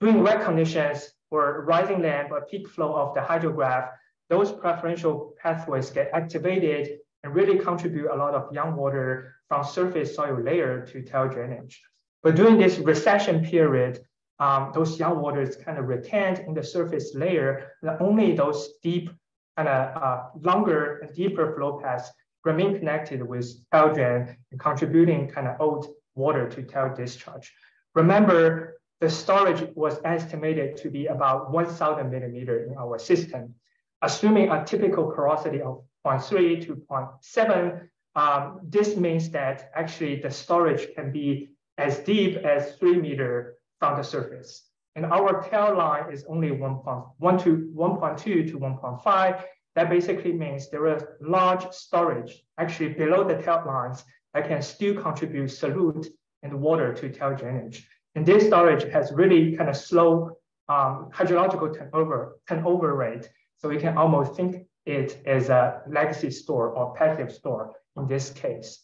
During wet conditions or rising limb or peak flow of the hydrograph, those preferential pathways get activated and really contribute a lot of young water from surface soil layer to tile drainage. But during this recession period, um, those young waters kind of retained in the surface layer, and only those deep kind of uh, longer and deeper flow paths remain connected with tile and contributing kind of old water to tile discharge. Remember, the storage was estimated to be about 1,000 millimeter in our system. Assuming a typical porosity of 0.3 to 0.7, um, this means that actually the storage can be as deep as three meter from the surface. And our tile line is only 1.1 to 1.2 to 1.5. That basically means there is large storage actually below the tile lines that can still contribute solute and water to tile drainage. And this storage has really kind of slow um, hydrological turnover, turnover rate. So we can almost think it as a legacy store or passive store in this case.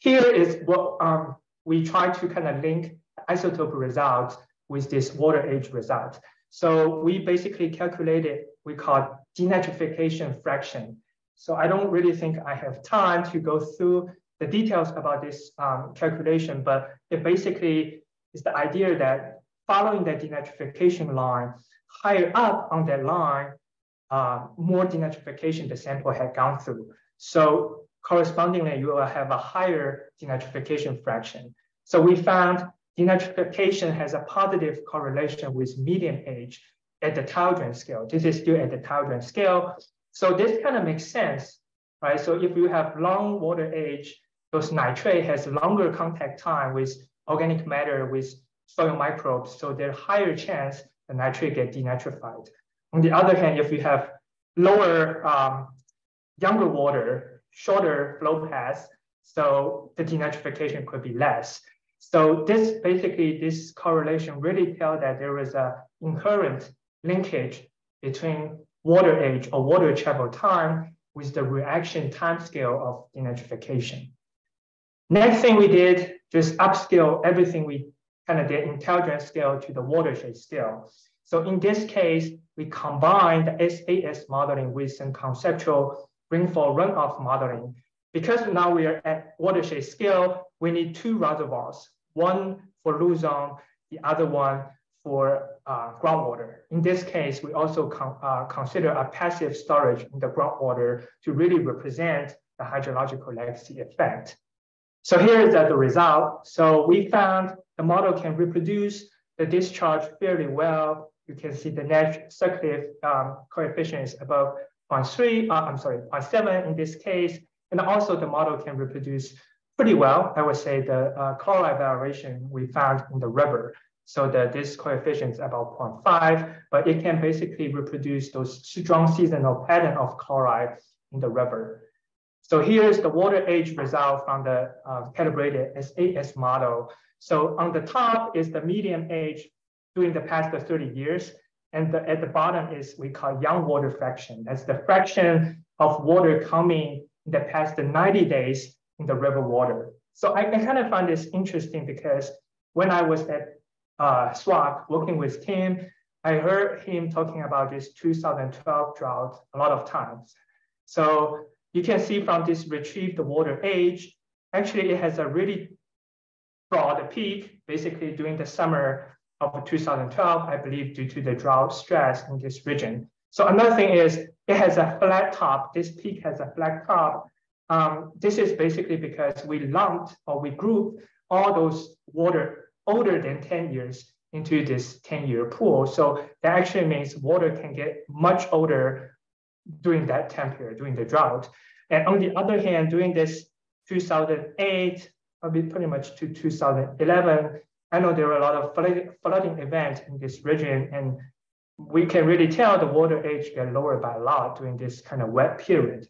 Here is what um, we try to kind of link isotope results with this water age result. So we basically calculated, we call denitrification fraction. So I don't really think I have time to go through the details about this um, calculation, but it basically is the idea that following the denitrification line, higher up on that line, uh, more denitrification the sample had gone through. So correspondingly, you will have a higher denitrification fraction. So we found denitrification has a positive correlation with median age at the tile drain scale. This is still at the tile drain scale. So this kind of makes sense, right? So if you have long water age, those nitrate has longer contact time with organic matter, with soil microbes. So there's higher chance the nitrate get denitrified. On the other hand, if you have lower, um, younger water, shorter flow paths, so the denitrification could be less. So this basically, this correlation really tell that there is a inherent linkage between water age or water travel time with the reaction time scale of denitrification. Next thing we did, just upscale everything we kind of did in drain scale to the watershed scale. So in this case, we combine the SAS modeling with some conceptual rainfall runoff modeling. Because now we are at watershed scale, we need two reservoirs, one for Luzon, the other one for uh, groundwater. In this case, we also con uh, consider a passive storage in the groundwater to really represent the hydrological legacy effect. So here is the result. So we found the model can reproduce the discharge fairly well. You can see the Nash-Sutcliffe um, coefficient is above 0.3, uh, I'm sorry, 0.7 in this case. And also the model can reproduce pretty well, I would say the uh, chloride variation we found in the river. So the, this coefficient is about 0.5, but it can basically reproduce those strong seasonal pattern of chloride in the river. So here's the water age result from the uh, calibrated SAS model. So on the top is the median age during the past 30 years. And the, at the bottom is we call young water fraction. That's the fraction of water coming in the past 90 days in the river water. So I, kind of find this interesting because when I was at uh, SWAC working with Tim, I heard him talking about this 2012 drought a lot of times. So you can see from this retrieved water age, actually it has a really broad peak, basically during the summer of 2012, I believe due to the drought stress in this region. So another thing is it has a flat top. This peak has a flat top. Um, this is basically because we lumped or we grouped all those water older than 10 years into this 10 year pool. So that actually means water can get much older during that time period, during the drought. And on the other hand, during this 2008, probably pretty much to 2011, I know there were a lot of flooding, events in this region, and we can really tell the water age get lower by a lot during this kind of wet period.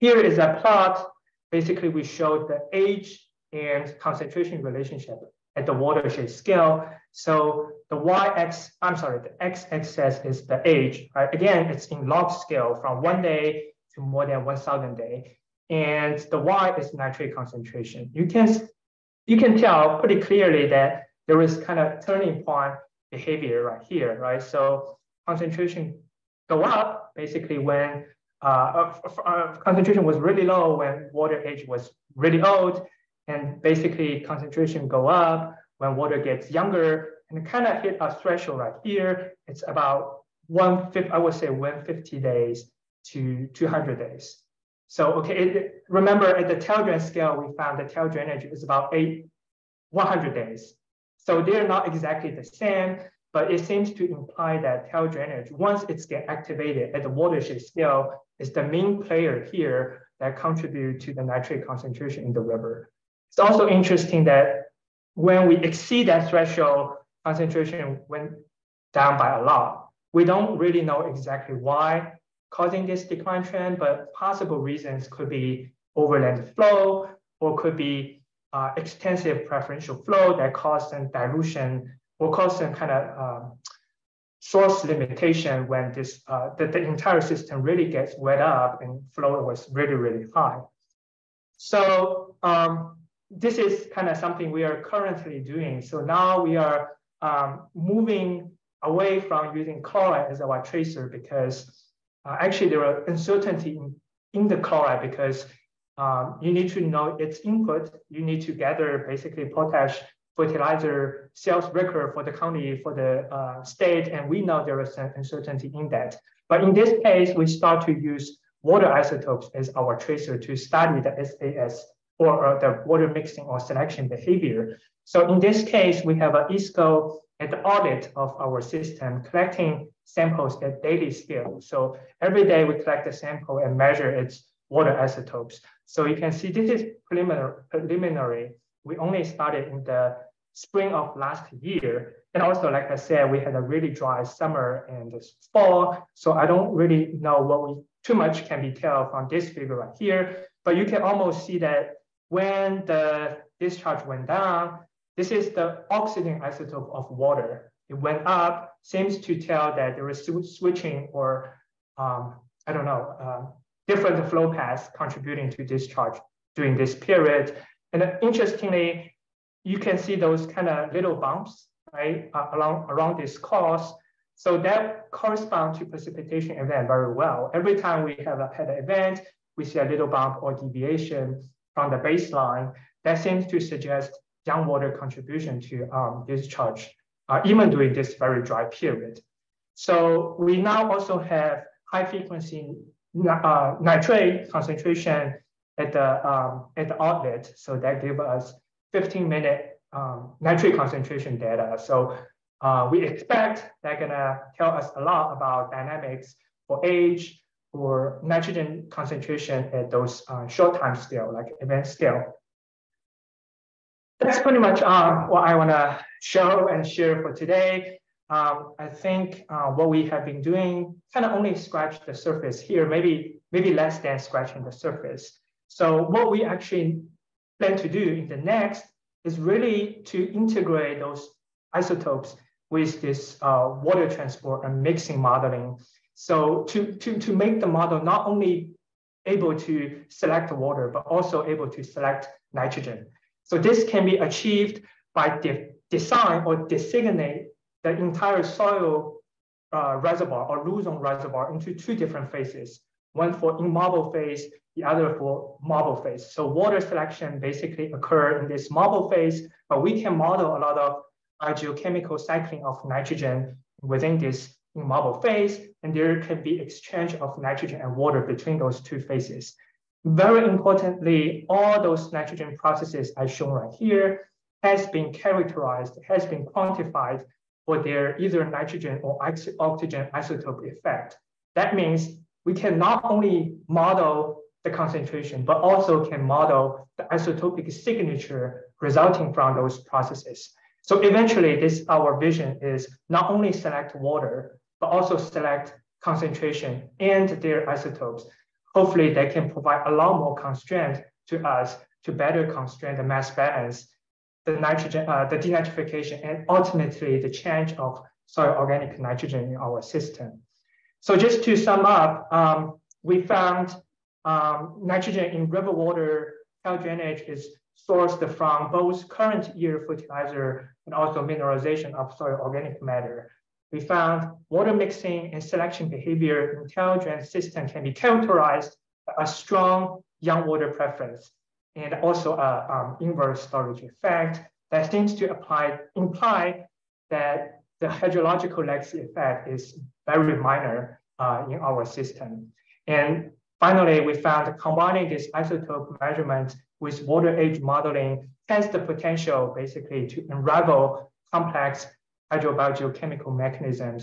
Here is a plot. Basically, we showed the age and concentration relationship at the watershed scale. So the y-x, I'm sorry, the x-axis is the age. Right? Again, it's in log scale from one day to more than 1,000 day. And the y is nitrate concentration. You can, you can tell pretty clearly that there is kind of turning point behavior right here, right? So concentration go up basically when uh, concentration was really low when water age was really old, and basically concentration go up when water gets younger, and kind of hit a threshold right here. It's about one fifth, I would say 150 days to 200 days. So okay, it, remember at the tile drain scale, we found the tile drainage is about eight, 100 days. So they're not exactly the same, but it seems to imply that tile drainage, once it's get activated at the watershed scale, is the main player here that contribute to the nitrate concentration in the river. It's also interesting that when we exceed that threshold, concentration went down by a lot. We don't really know exactly why causing this decline trend, but possible reasons could be overland flow or could be uh, extensive preferential flow that caused some dilution or caused some kind of um, source limitation when this uh, the, entire system really gets wet up and flow was really, really high. So um, this is kind of something we are currently doing. So now we are um, moving away from using chloride as our tracer because uh, actually there are uncertainty in, in the chloride because um, you need to know its input. You need to gather basically potash fertilizer sales record for the county, for the uh, state, and we know there is an uncertainty in that. But in this case, we start to use water isotopes as our tracer to study the SAS or uh, the water mixing or selection behavior. So in this case, we have an ISCO at the audit of our system, collecting samples at daily scale. So every day we collect a sample and measure its water isotopes. So you can see this is preliminary. preliminary. We only started in the spring of last year. And also, like I said, we had a really dry summer and fall. So I don't really know what we too much can be tell from this figure right here. But you can almost see that when the discharge went down, this is the oxygen isotope of water. It went up, seems to tell that there is switching or, um, I don't know, uh, different flow paths contributing to discharge during this period. And interestingly, you can see those kind of little bumps right, along around this course. So that corresponds to precipitation event very well. Every time we have a, had event, we see a little bump or deviation from the baseline that seems to suggest young water contribution to um, discharge, uh, even during this very dry period. So we now also have high frequency uh, nitrate concentration at the um, at the outlet. So that gives us 15 minute um, nitrate concentration data. So uh, we expect they're gonna tell us a lot about dynamics for age or nitrogen concentration at those uh, short time scale, like event scale. That's pretty much uh, what I wanna show and share for today. Um, I think uh, what we have been doing kind of only scratch the surface here, maybe maybe less than scratching the surface. So what we actually plan to do in the next is really to integrate those isotopes with this uh, water transport and mixing modeling. So to, to, to make the model not only able to select water, but also able to select nitrogen. So this can be achieved by de design or designate the entire soil uh, reservoir or Luzon reservoir into two different phases, one for immobile phase, the other for mobile phase. So water selection basically occur in this mobile phase, but we can model a lot of geochemical cycling of nitrogen within this immobile phase, and there can be exchange of nitrogen and water between those two phases. Very importantly, all those nitrogen processes I shown right here has been characterized, has been quantified for their either nitrogen or oxygen isotope effect. That means we can not only model the concentration, but also can model the isotopic signature resulting from those processes. So eventually this our vision is not only select water, but also select concentration and their isotopes. Hopefully they can provide a lot more constraint to us to better constrain the mass balance the nitrogen, uh, the denitrification, and ultimately the change of soil organic nitrogen in our system. So just to sum up, um, we found um, nitrogen in river water tile drainage is sourced from both current year fertilizer and also mineralization of soil organic matter. We found water mixing and selection behavior in tile drain system can be characterized by a strong young water preference and also a um, inverse storage effect that seems to apply, imply that the hydrological legacy effect is very minor uh, in our system. And finally, we found combining this isotope measurement with water age modeling has the potential basically to unravel complex hydrobiogeochemical mechanisms,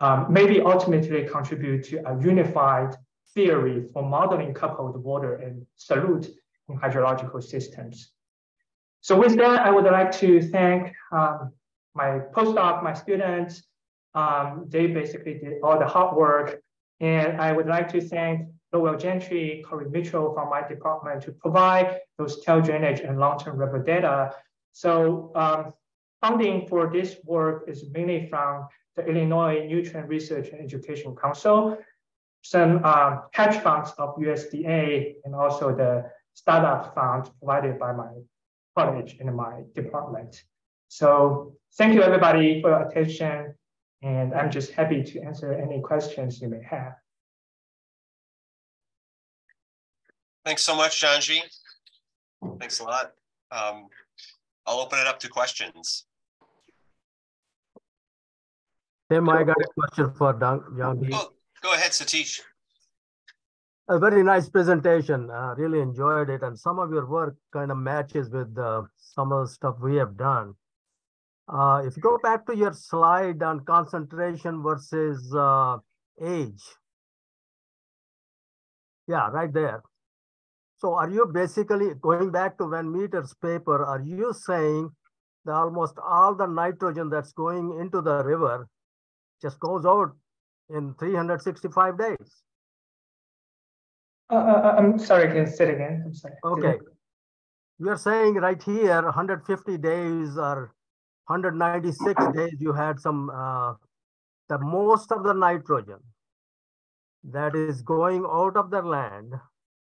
um, maybe ultimately contribute to a unified theory for modeling coupled water and solute in hydrological systems. So with that, I would like to thank um, my postdoc, my students. Um, they basically did all the hard work. And I would like to thank Lowell Gentry, Corey Mitchell from my department to provide those tile drainage and long-term river data. So um, funding for this work is mainly from the Illinois Nutrient Research and Education Council, some um, Hatch funds of USDA, and also the startup fund provided by my college and my department. So thank you everybody for your attention. And I'm just happy to answer any questions you may have. Thanks so much, Zhongjie. Thanks a lot. Um, I'll open it up to questions. Tim, I got a question for Zhongjie. Oh, go ahead, Satish a very nice presentation. Uh, really enjoyed it. And some of your work kind of matches with uh, some of the stuff we have done. Uh, if you go back to your slide on concentration versus uh, age. Yeah, right there. So are you basically going back to Van Meter's paper, are you saying that almost all the nitrogen that's going into the river just goes out in 365 days? Uh, uh, I'm sorry, can you say it again? I'm sorry. Okay. You're saying right here, 150 days or 196 days, you had some, uh, the most of the nitrogen that is going out of the land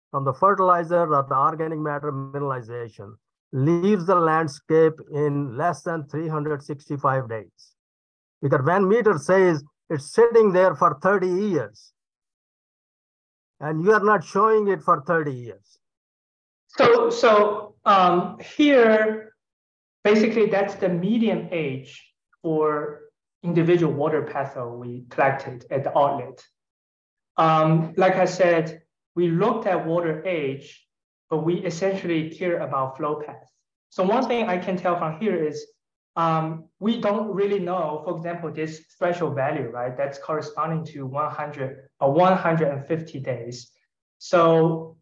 from the fertilizer or the organic matter mineralization leaves the landscape in less than 365 days. Because Van Meter says it's sitting there for 30 years. And you are not showing it for 30 years. So, so um, here, basically that's the median age for individual water parcel we collected at the outlet. Um, like I said, we looked at water age, but we essentially care about flow path. So one thing I can tell from here is um, we don't really know, for example, this threshold value, right? That's corresponding to 100 or 150 days. So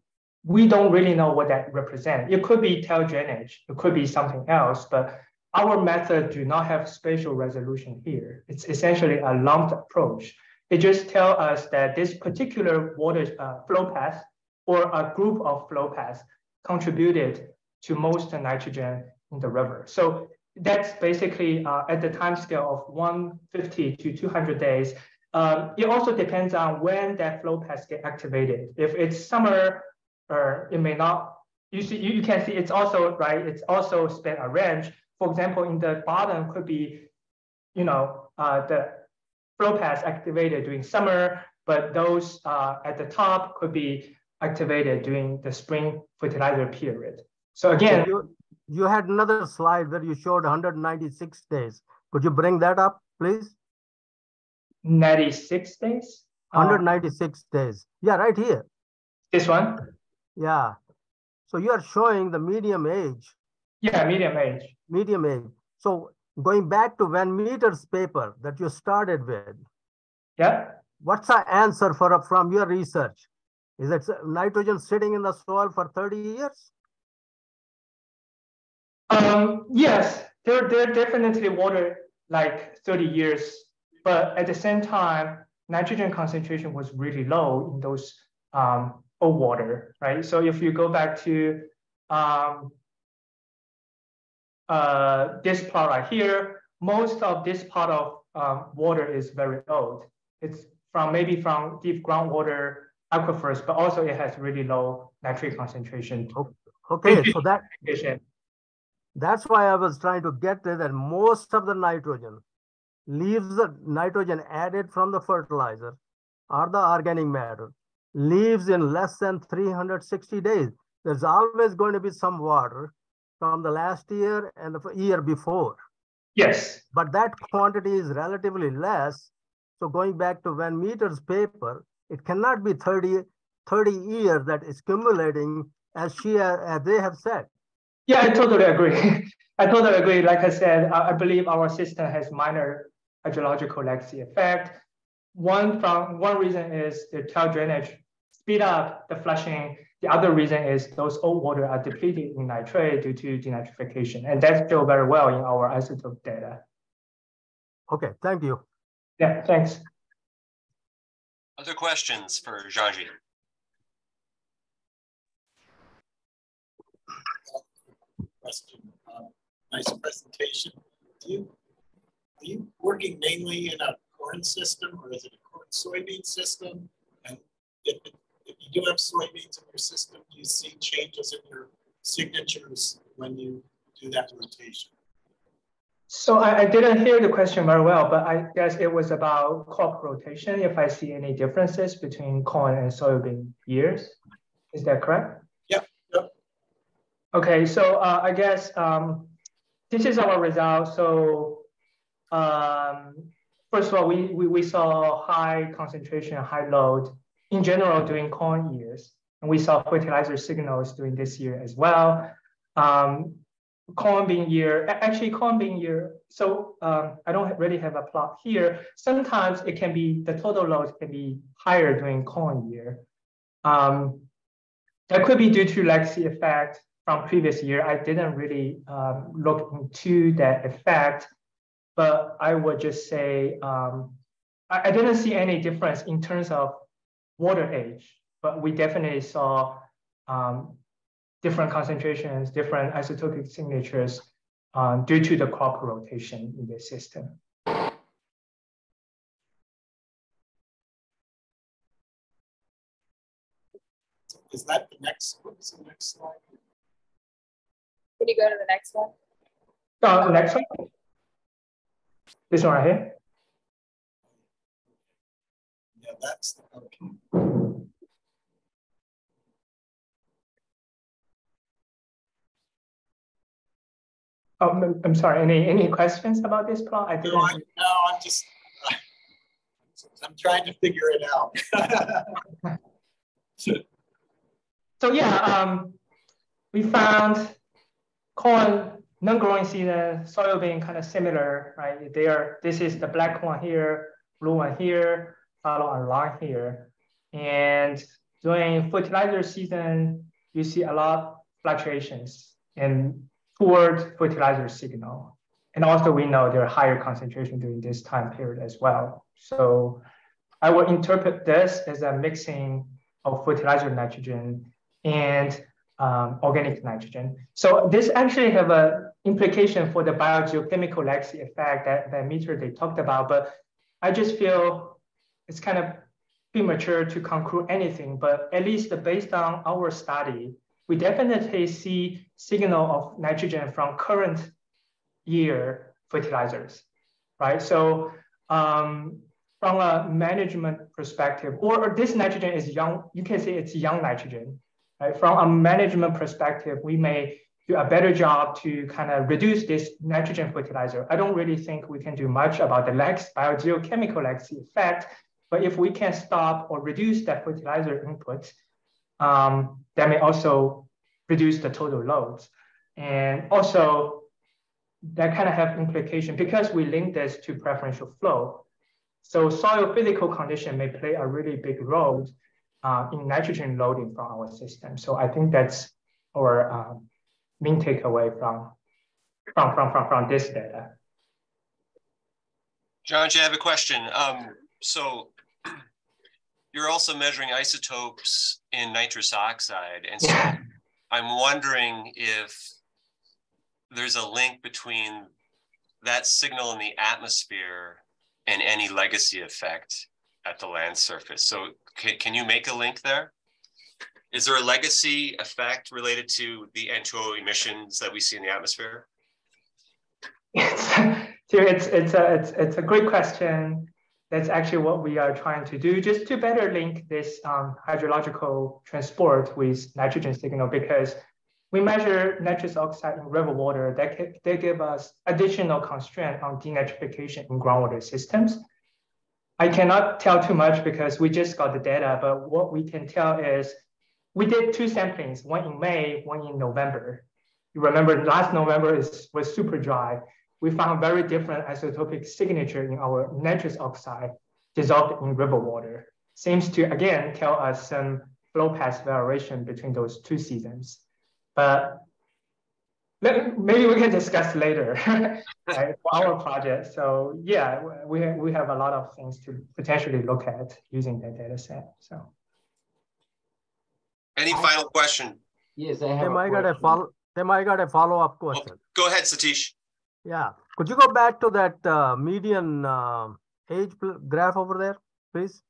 we don't really know what that represents. It could be tile drainage, it could be something else, but our method do not have spatial resolution here. It's essentially a lumped approach. It just tells us that this particular water uh, flow path or a group of flow paths contributed to most nitrogen in the river. So that's basically uh, at the time scale of 150 to 200 days. Um, it also depends on when that flow path get activated. If it's summer, or it may not. You see, you, you can see it's also right. It's also span a range. For example, in the bottom could be, you know, uh, the flow paths activated during summer, but those uh, at the top could be activated during the spring fertilizer period. So again, you, you had another slide where you showed 196 days. Could you bring that up, please? 96 days? 196 um, days. Yeah, right here. This one? Yeah. So you are showing the medium age. Yeah, medium age. Medium age. So going back to Van Meter's paper that you started with. Yeah. What's the answer for from your research? Is it nitrogen sitting in the soil for 30 years? Um, yes, there, there definitely water like 30 years, but at the same time, nitrogen concentration was really low in those um, old water, right? So if you go back to um, uh, this part right here, most of this part of um, water is very old. It's from maybe from deep groundwater aquifers, but also it has really low nitrate concentration. Okay, so that that's why I was trying to get to that most of the nitrogen leaves the nitrogen added from the fertilizer or the organic matter leaves in less than 360 days. There's always going to be some water from the last year and the year before. Yes. But that quantity is relatively less. So going back to Van Meter's paper, it cannot be 30, 30 years that is accumulating as she as they have said. Yeah, I totally agree. [LAUGHS] I totally agree. Like I said, I, I believe our system has minor hydrological legacy effect. One from one reason is the tile drainage speed up the flushing. The other reason is those old water are depleted in nitrate due to denitrification, and that's shown very well in our isotope data. Okay, thank you. Yeah, thanks. Other questions for Zhongjie? question. Uh, nice presentation. Do you are you working mainly in a corn system, or is it a corn soybean system? And if, if you do have soybeans in your system, do you see changes in your signatures when you do that rotation? So I, I, didn't hear the question very well, but I guess it was about crop rotation. If I see any differences between corn and soybean years, is that correct? Yeah. Okay, so uh, I guess um, this is our result. So um, first of all, we, we, we saw high concentration, high load in general during corn years. And we saw fertilizer signals during this year as well. Um, corn bean year, actually corn bean year, so um, I don't really have a plot here. Sometimes it can be, the total load can be higher during corn year. Um, that could be due to legacy effect from previous year, I didn't really um, look into that effect, but I would just say um, I, I, didn't see any difference in terms of water age, but we definitely saw um, different concentrations, different isotopic signatures um, due to the crop rotation in the system. Is that the next, what's the next slide? Can you go to the next one? Uh, next one. This one right here. That's okay. Oh, I'm- sorry. Any any questions about this plot? I No. I, no, I'm just, I'm trying to figure it out. [LAUGHS] So yeah, um, we found corn non-growing season, being kind of similar, right? They are. This is the black one here, blue one here, follow along here, and during fertilizer season, you see a lot fluctuations in toward fertilizer signal. And also we know there are higher concentration during this time period as well. So I will interpret this as a mixing of fertilizer nitrogen and um, organic nitrogen. So this actually have a implication for the biogeochemical legacy effect that, Van Meter they talked about, but I just feel it's kind of premature to conclude anything, but at least based on our study, we definitely see signal of nitrogen from current year fertilizers, right? So um, from a management perspective, or, or, this nitrogen is young, you can say it's young nitrogen, right? From a management perspective, we may do a better job to kind of reduce this nitrogen fertilizer. I don't really think we can do much about the lex, biogeochemical legacy effect, but if we can stop or reduce that fertilizer input, um, that may also reduce the total loads. And also that kind of have implication because we link this to preferential flow. So soil physical condition may play a really big role uh, in nitrogen loading from our system. So I think that's our uh, main takeaway from, from, from, from, from this data. John, I have a question. Um, so you're also measuring isotopes in nitrous oxide. And so yeah. I'm wondering if there's a link between that signal in the atmosphere and any legacy effect at the land surface. So can, can you make a link there? Is there a legacy effect related to the N2O emissions that we see in the atmosphere? it's, [LAUGHS] it's, a, it's, it's a great question that's actually what we are trying to do just to better link this um, hydrological transport with nitrogen signal because we measure nitrous oxide in river water that they give us additional constraint on denitrification in groundwater systems. I cannot tell too much because we just got the data, but what we can tell is we did two samplings, one in May, one in November. You remember last November is, was super dry we found very different isotopic signature in our nitrous oxide dissolved in river water. Seems to, again, tell us some flow path variation between those two seasons. But let, maybe we can discuss later [LAUGHS] right, for our project. So yeah, we, we have a lot of things to potentially look at using that data set. So. Any final question? Yes, I have. Tim, I got a follow. Tim, I got a follow-up oh, question. Oh, go ahead, Satish. Yeah. Could you go back to that uh, median uh, age graph over there, please?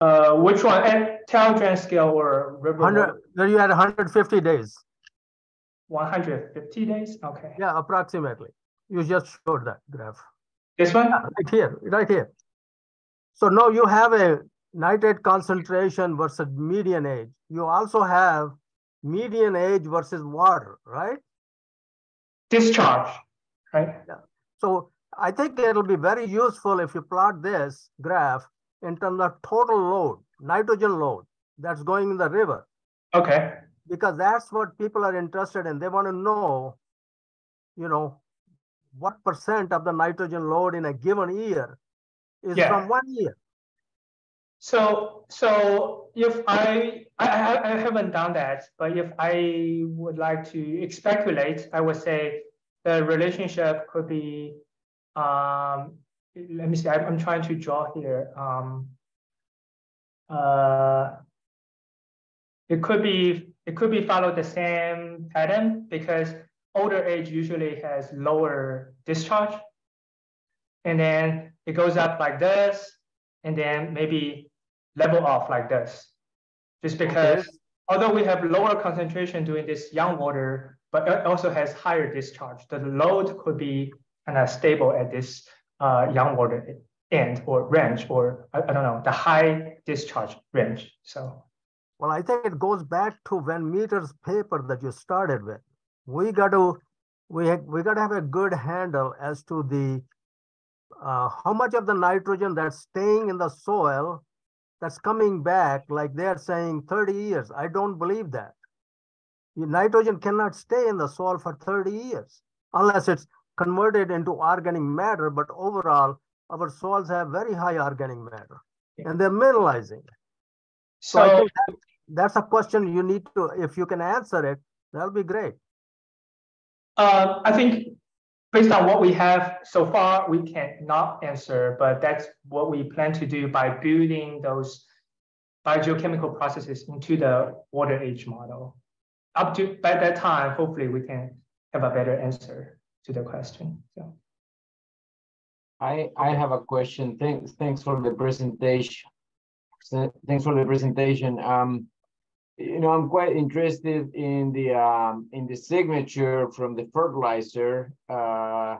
Uh, which one? At tile drain scale or river? 100, where you had 150 days. 150 days? Okay. Yeah, approximately. You just showed that graph. This one? Yeah, right here, right here. So now you have a nitrate concentration versus median age. You also have median age versus water, right? Discharge, right? Yeah. So I think it'll be very useful if you plot this graph in terms of total load, nitrogen load that's going in the river. Okay. Because that's what people are interested in. They want to know, you know, what percent of the nitrogen load in a given year is yeah. from one year. So, so if I, I, I haven't done that, but if I would like to speculate, I would say the relationship could be, um, let me see, I'm, trying to draw here. Um, uh, it could be, it could be follow the same pattern because older age usually has lower discharge. And then it goes up like this, and then maybe level off like this, just because okay. although we have lower concentration during this young water, but it also has higher discharge. The load could be kind of stable at this uh, young water end or range, or I, I don't know, the high discharge range. So. Well, I think it goes back to Van Meter's paper that you started with. We got to we we got to have a good handle as to the uh, how much of the nitrogen that's staying in the soil that's coming back, like they're saying 30 years. I don't believe that. Nitrogen cannot stay in the soil for 30 years unless it's converted into organic matter. But overall, our soils have very high organic matter and they're mineralizing. So, so that, that's a question you need to, if you can answer it, that'll be great. Uh, I think based on what we have so far, we cannot answer, but that's what we plan to do by building those biogeochemical processes into the water age model. Up to by that time, hopefully we can have a better answer to the question. So. I, I have a question. Thanks, thanks for the presentation. Thanks for the presentation. Um, you know, I'm quite interested in the um, in the signature from the fertilizer uh,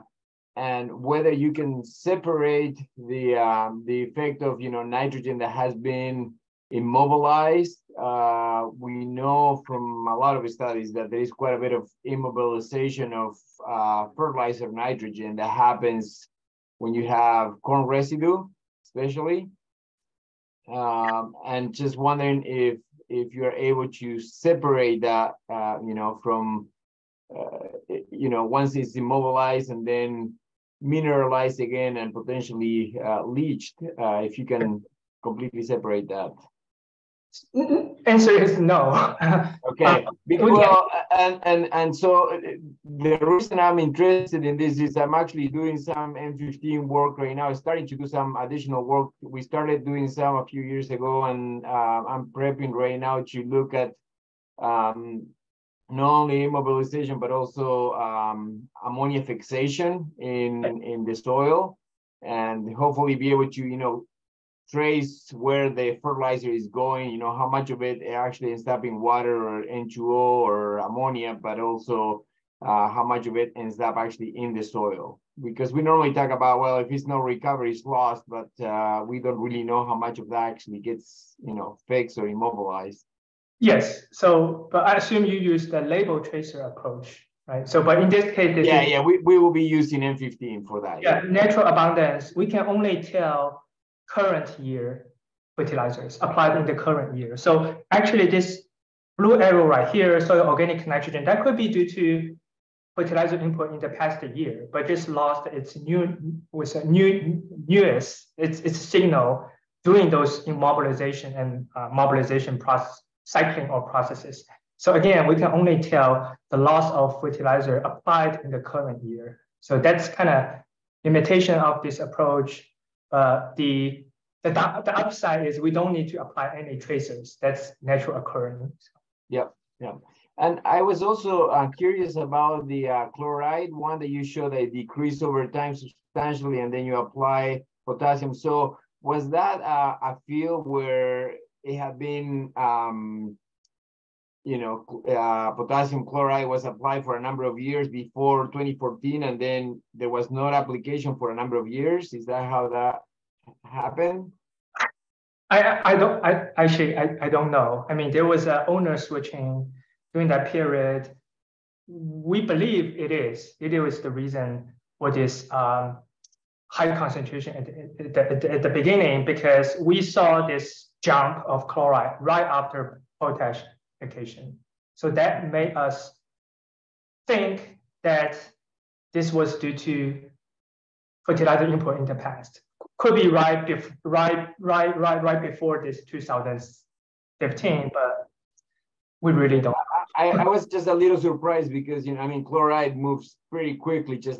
and whether you can separate the um, the effect of you know nitrogen that has been immobilized. Uh, we know from a lot of studies that there is quite a bit of immobilization of uh, fertilizer nitrogen that happens when you have corn residue, especially. Um, and just wondering if if you're able to separate that, uh, you know, from, uh, you know, once it's immobilized and then mineralized again and potentially uh, leached, uh, if you can completely separate that. Answer is no. [LAUGHS] okay. Uh, well, and and and so uh, the reason I'm interested in this is I'm actually doing some N15 work right now. Starting to do some additional work. We started doing some a few years ago, and uh, I'm prepping right now to look at um, not only immobilization but also um, ammonia fixation in in the soil, and hopefully be able to you know trace where the fertilizer is going, you know, how much of it actually ends up in water or N2O or ammonia, but also uh, how much of it ends up actually in the soil. Because we normally talk about, well, if it's no recovery, it's lost, but uh, we don't really know how much of that actually gets, you know, fixed or immobilized. Yes. So, but I assume you use the label tracer approach, right? So, but in this case, this yeah, is, yeah, we, we will be using N15 for that. Yeah, yeah, natural abundance. We can only tell current year fertilizers applied in the current year. So actually this blue arrow right here, soil organic nitrogen, that could be due to fertilizer input in the past year, but just lost its new with a new newest its its signal during those immobilization and uh, mobilization process cycling or processes. So again, we can only tell the loss of fertilizer applied in the current year. So that's kind of limitation of this approach the, the, the upside is we don't need to apply any tracers. That's natural occurrence. Yeah, yeah. And I was also uh, curious about the uh, chloride one that you showed that decreased over time substantially, and then you apply potassium. So was that uh, a field where it had been, um, you know, uh, potassium chloride was applied for a number of years before 2014, and then there was no application for a number of years? Is that how that happened? I, I don't I actually I, I don't know. I mean there was a owner switching during that period. We believe it is. It is the reason for this um, high concentration at the, at, the, at the beginning because we saw this jump of chloride right after potash application. So that made us think that this was due to fertilizer input in the past could be right, bef- right, right, right, right before this 2015, but we really don't. I, I was just a little surprised because you know I mean chloride moves pretty quickly, just like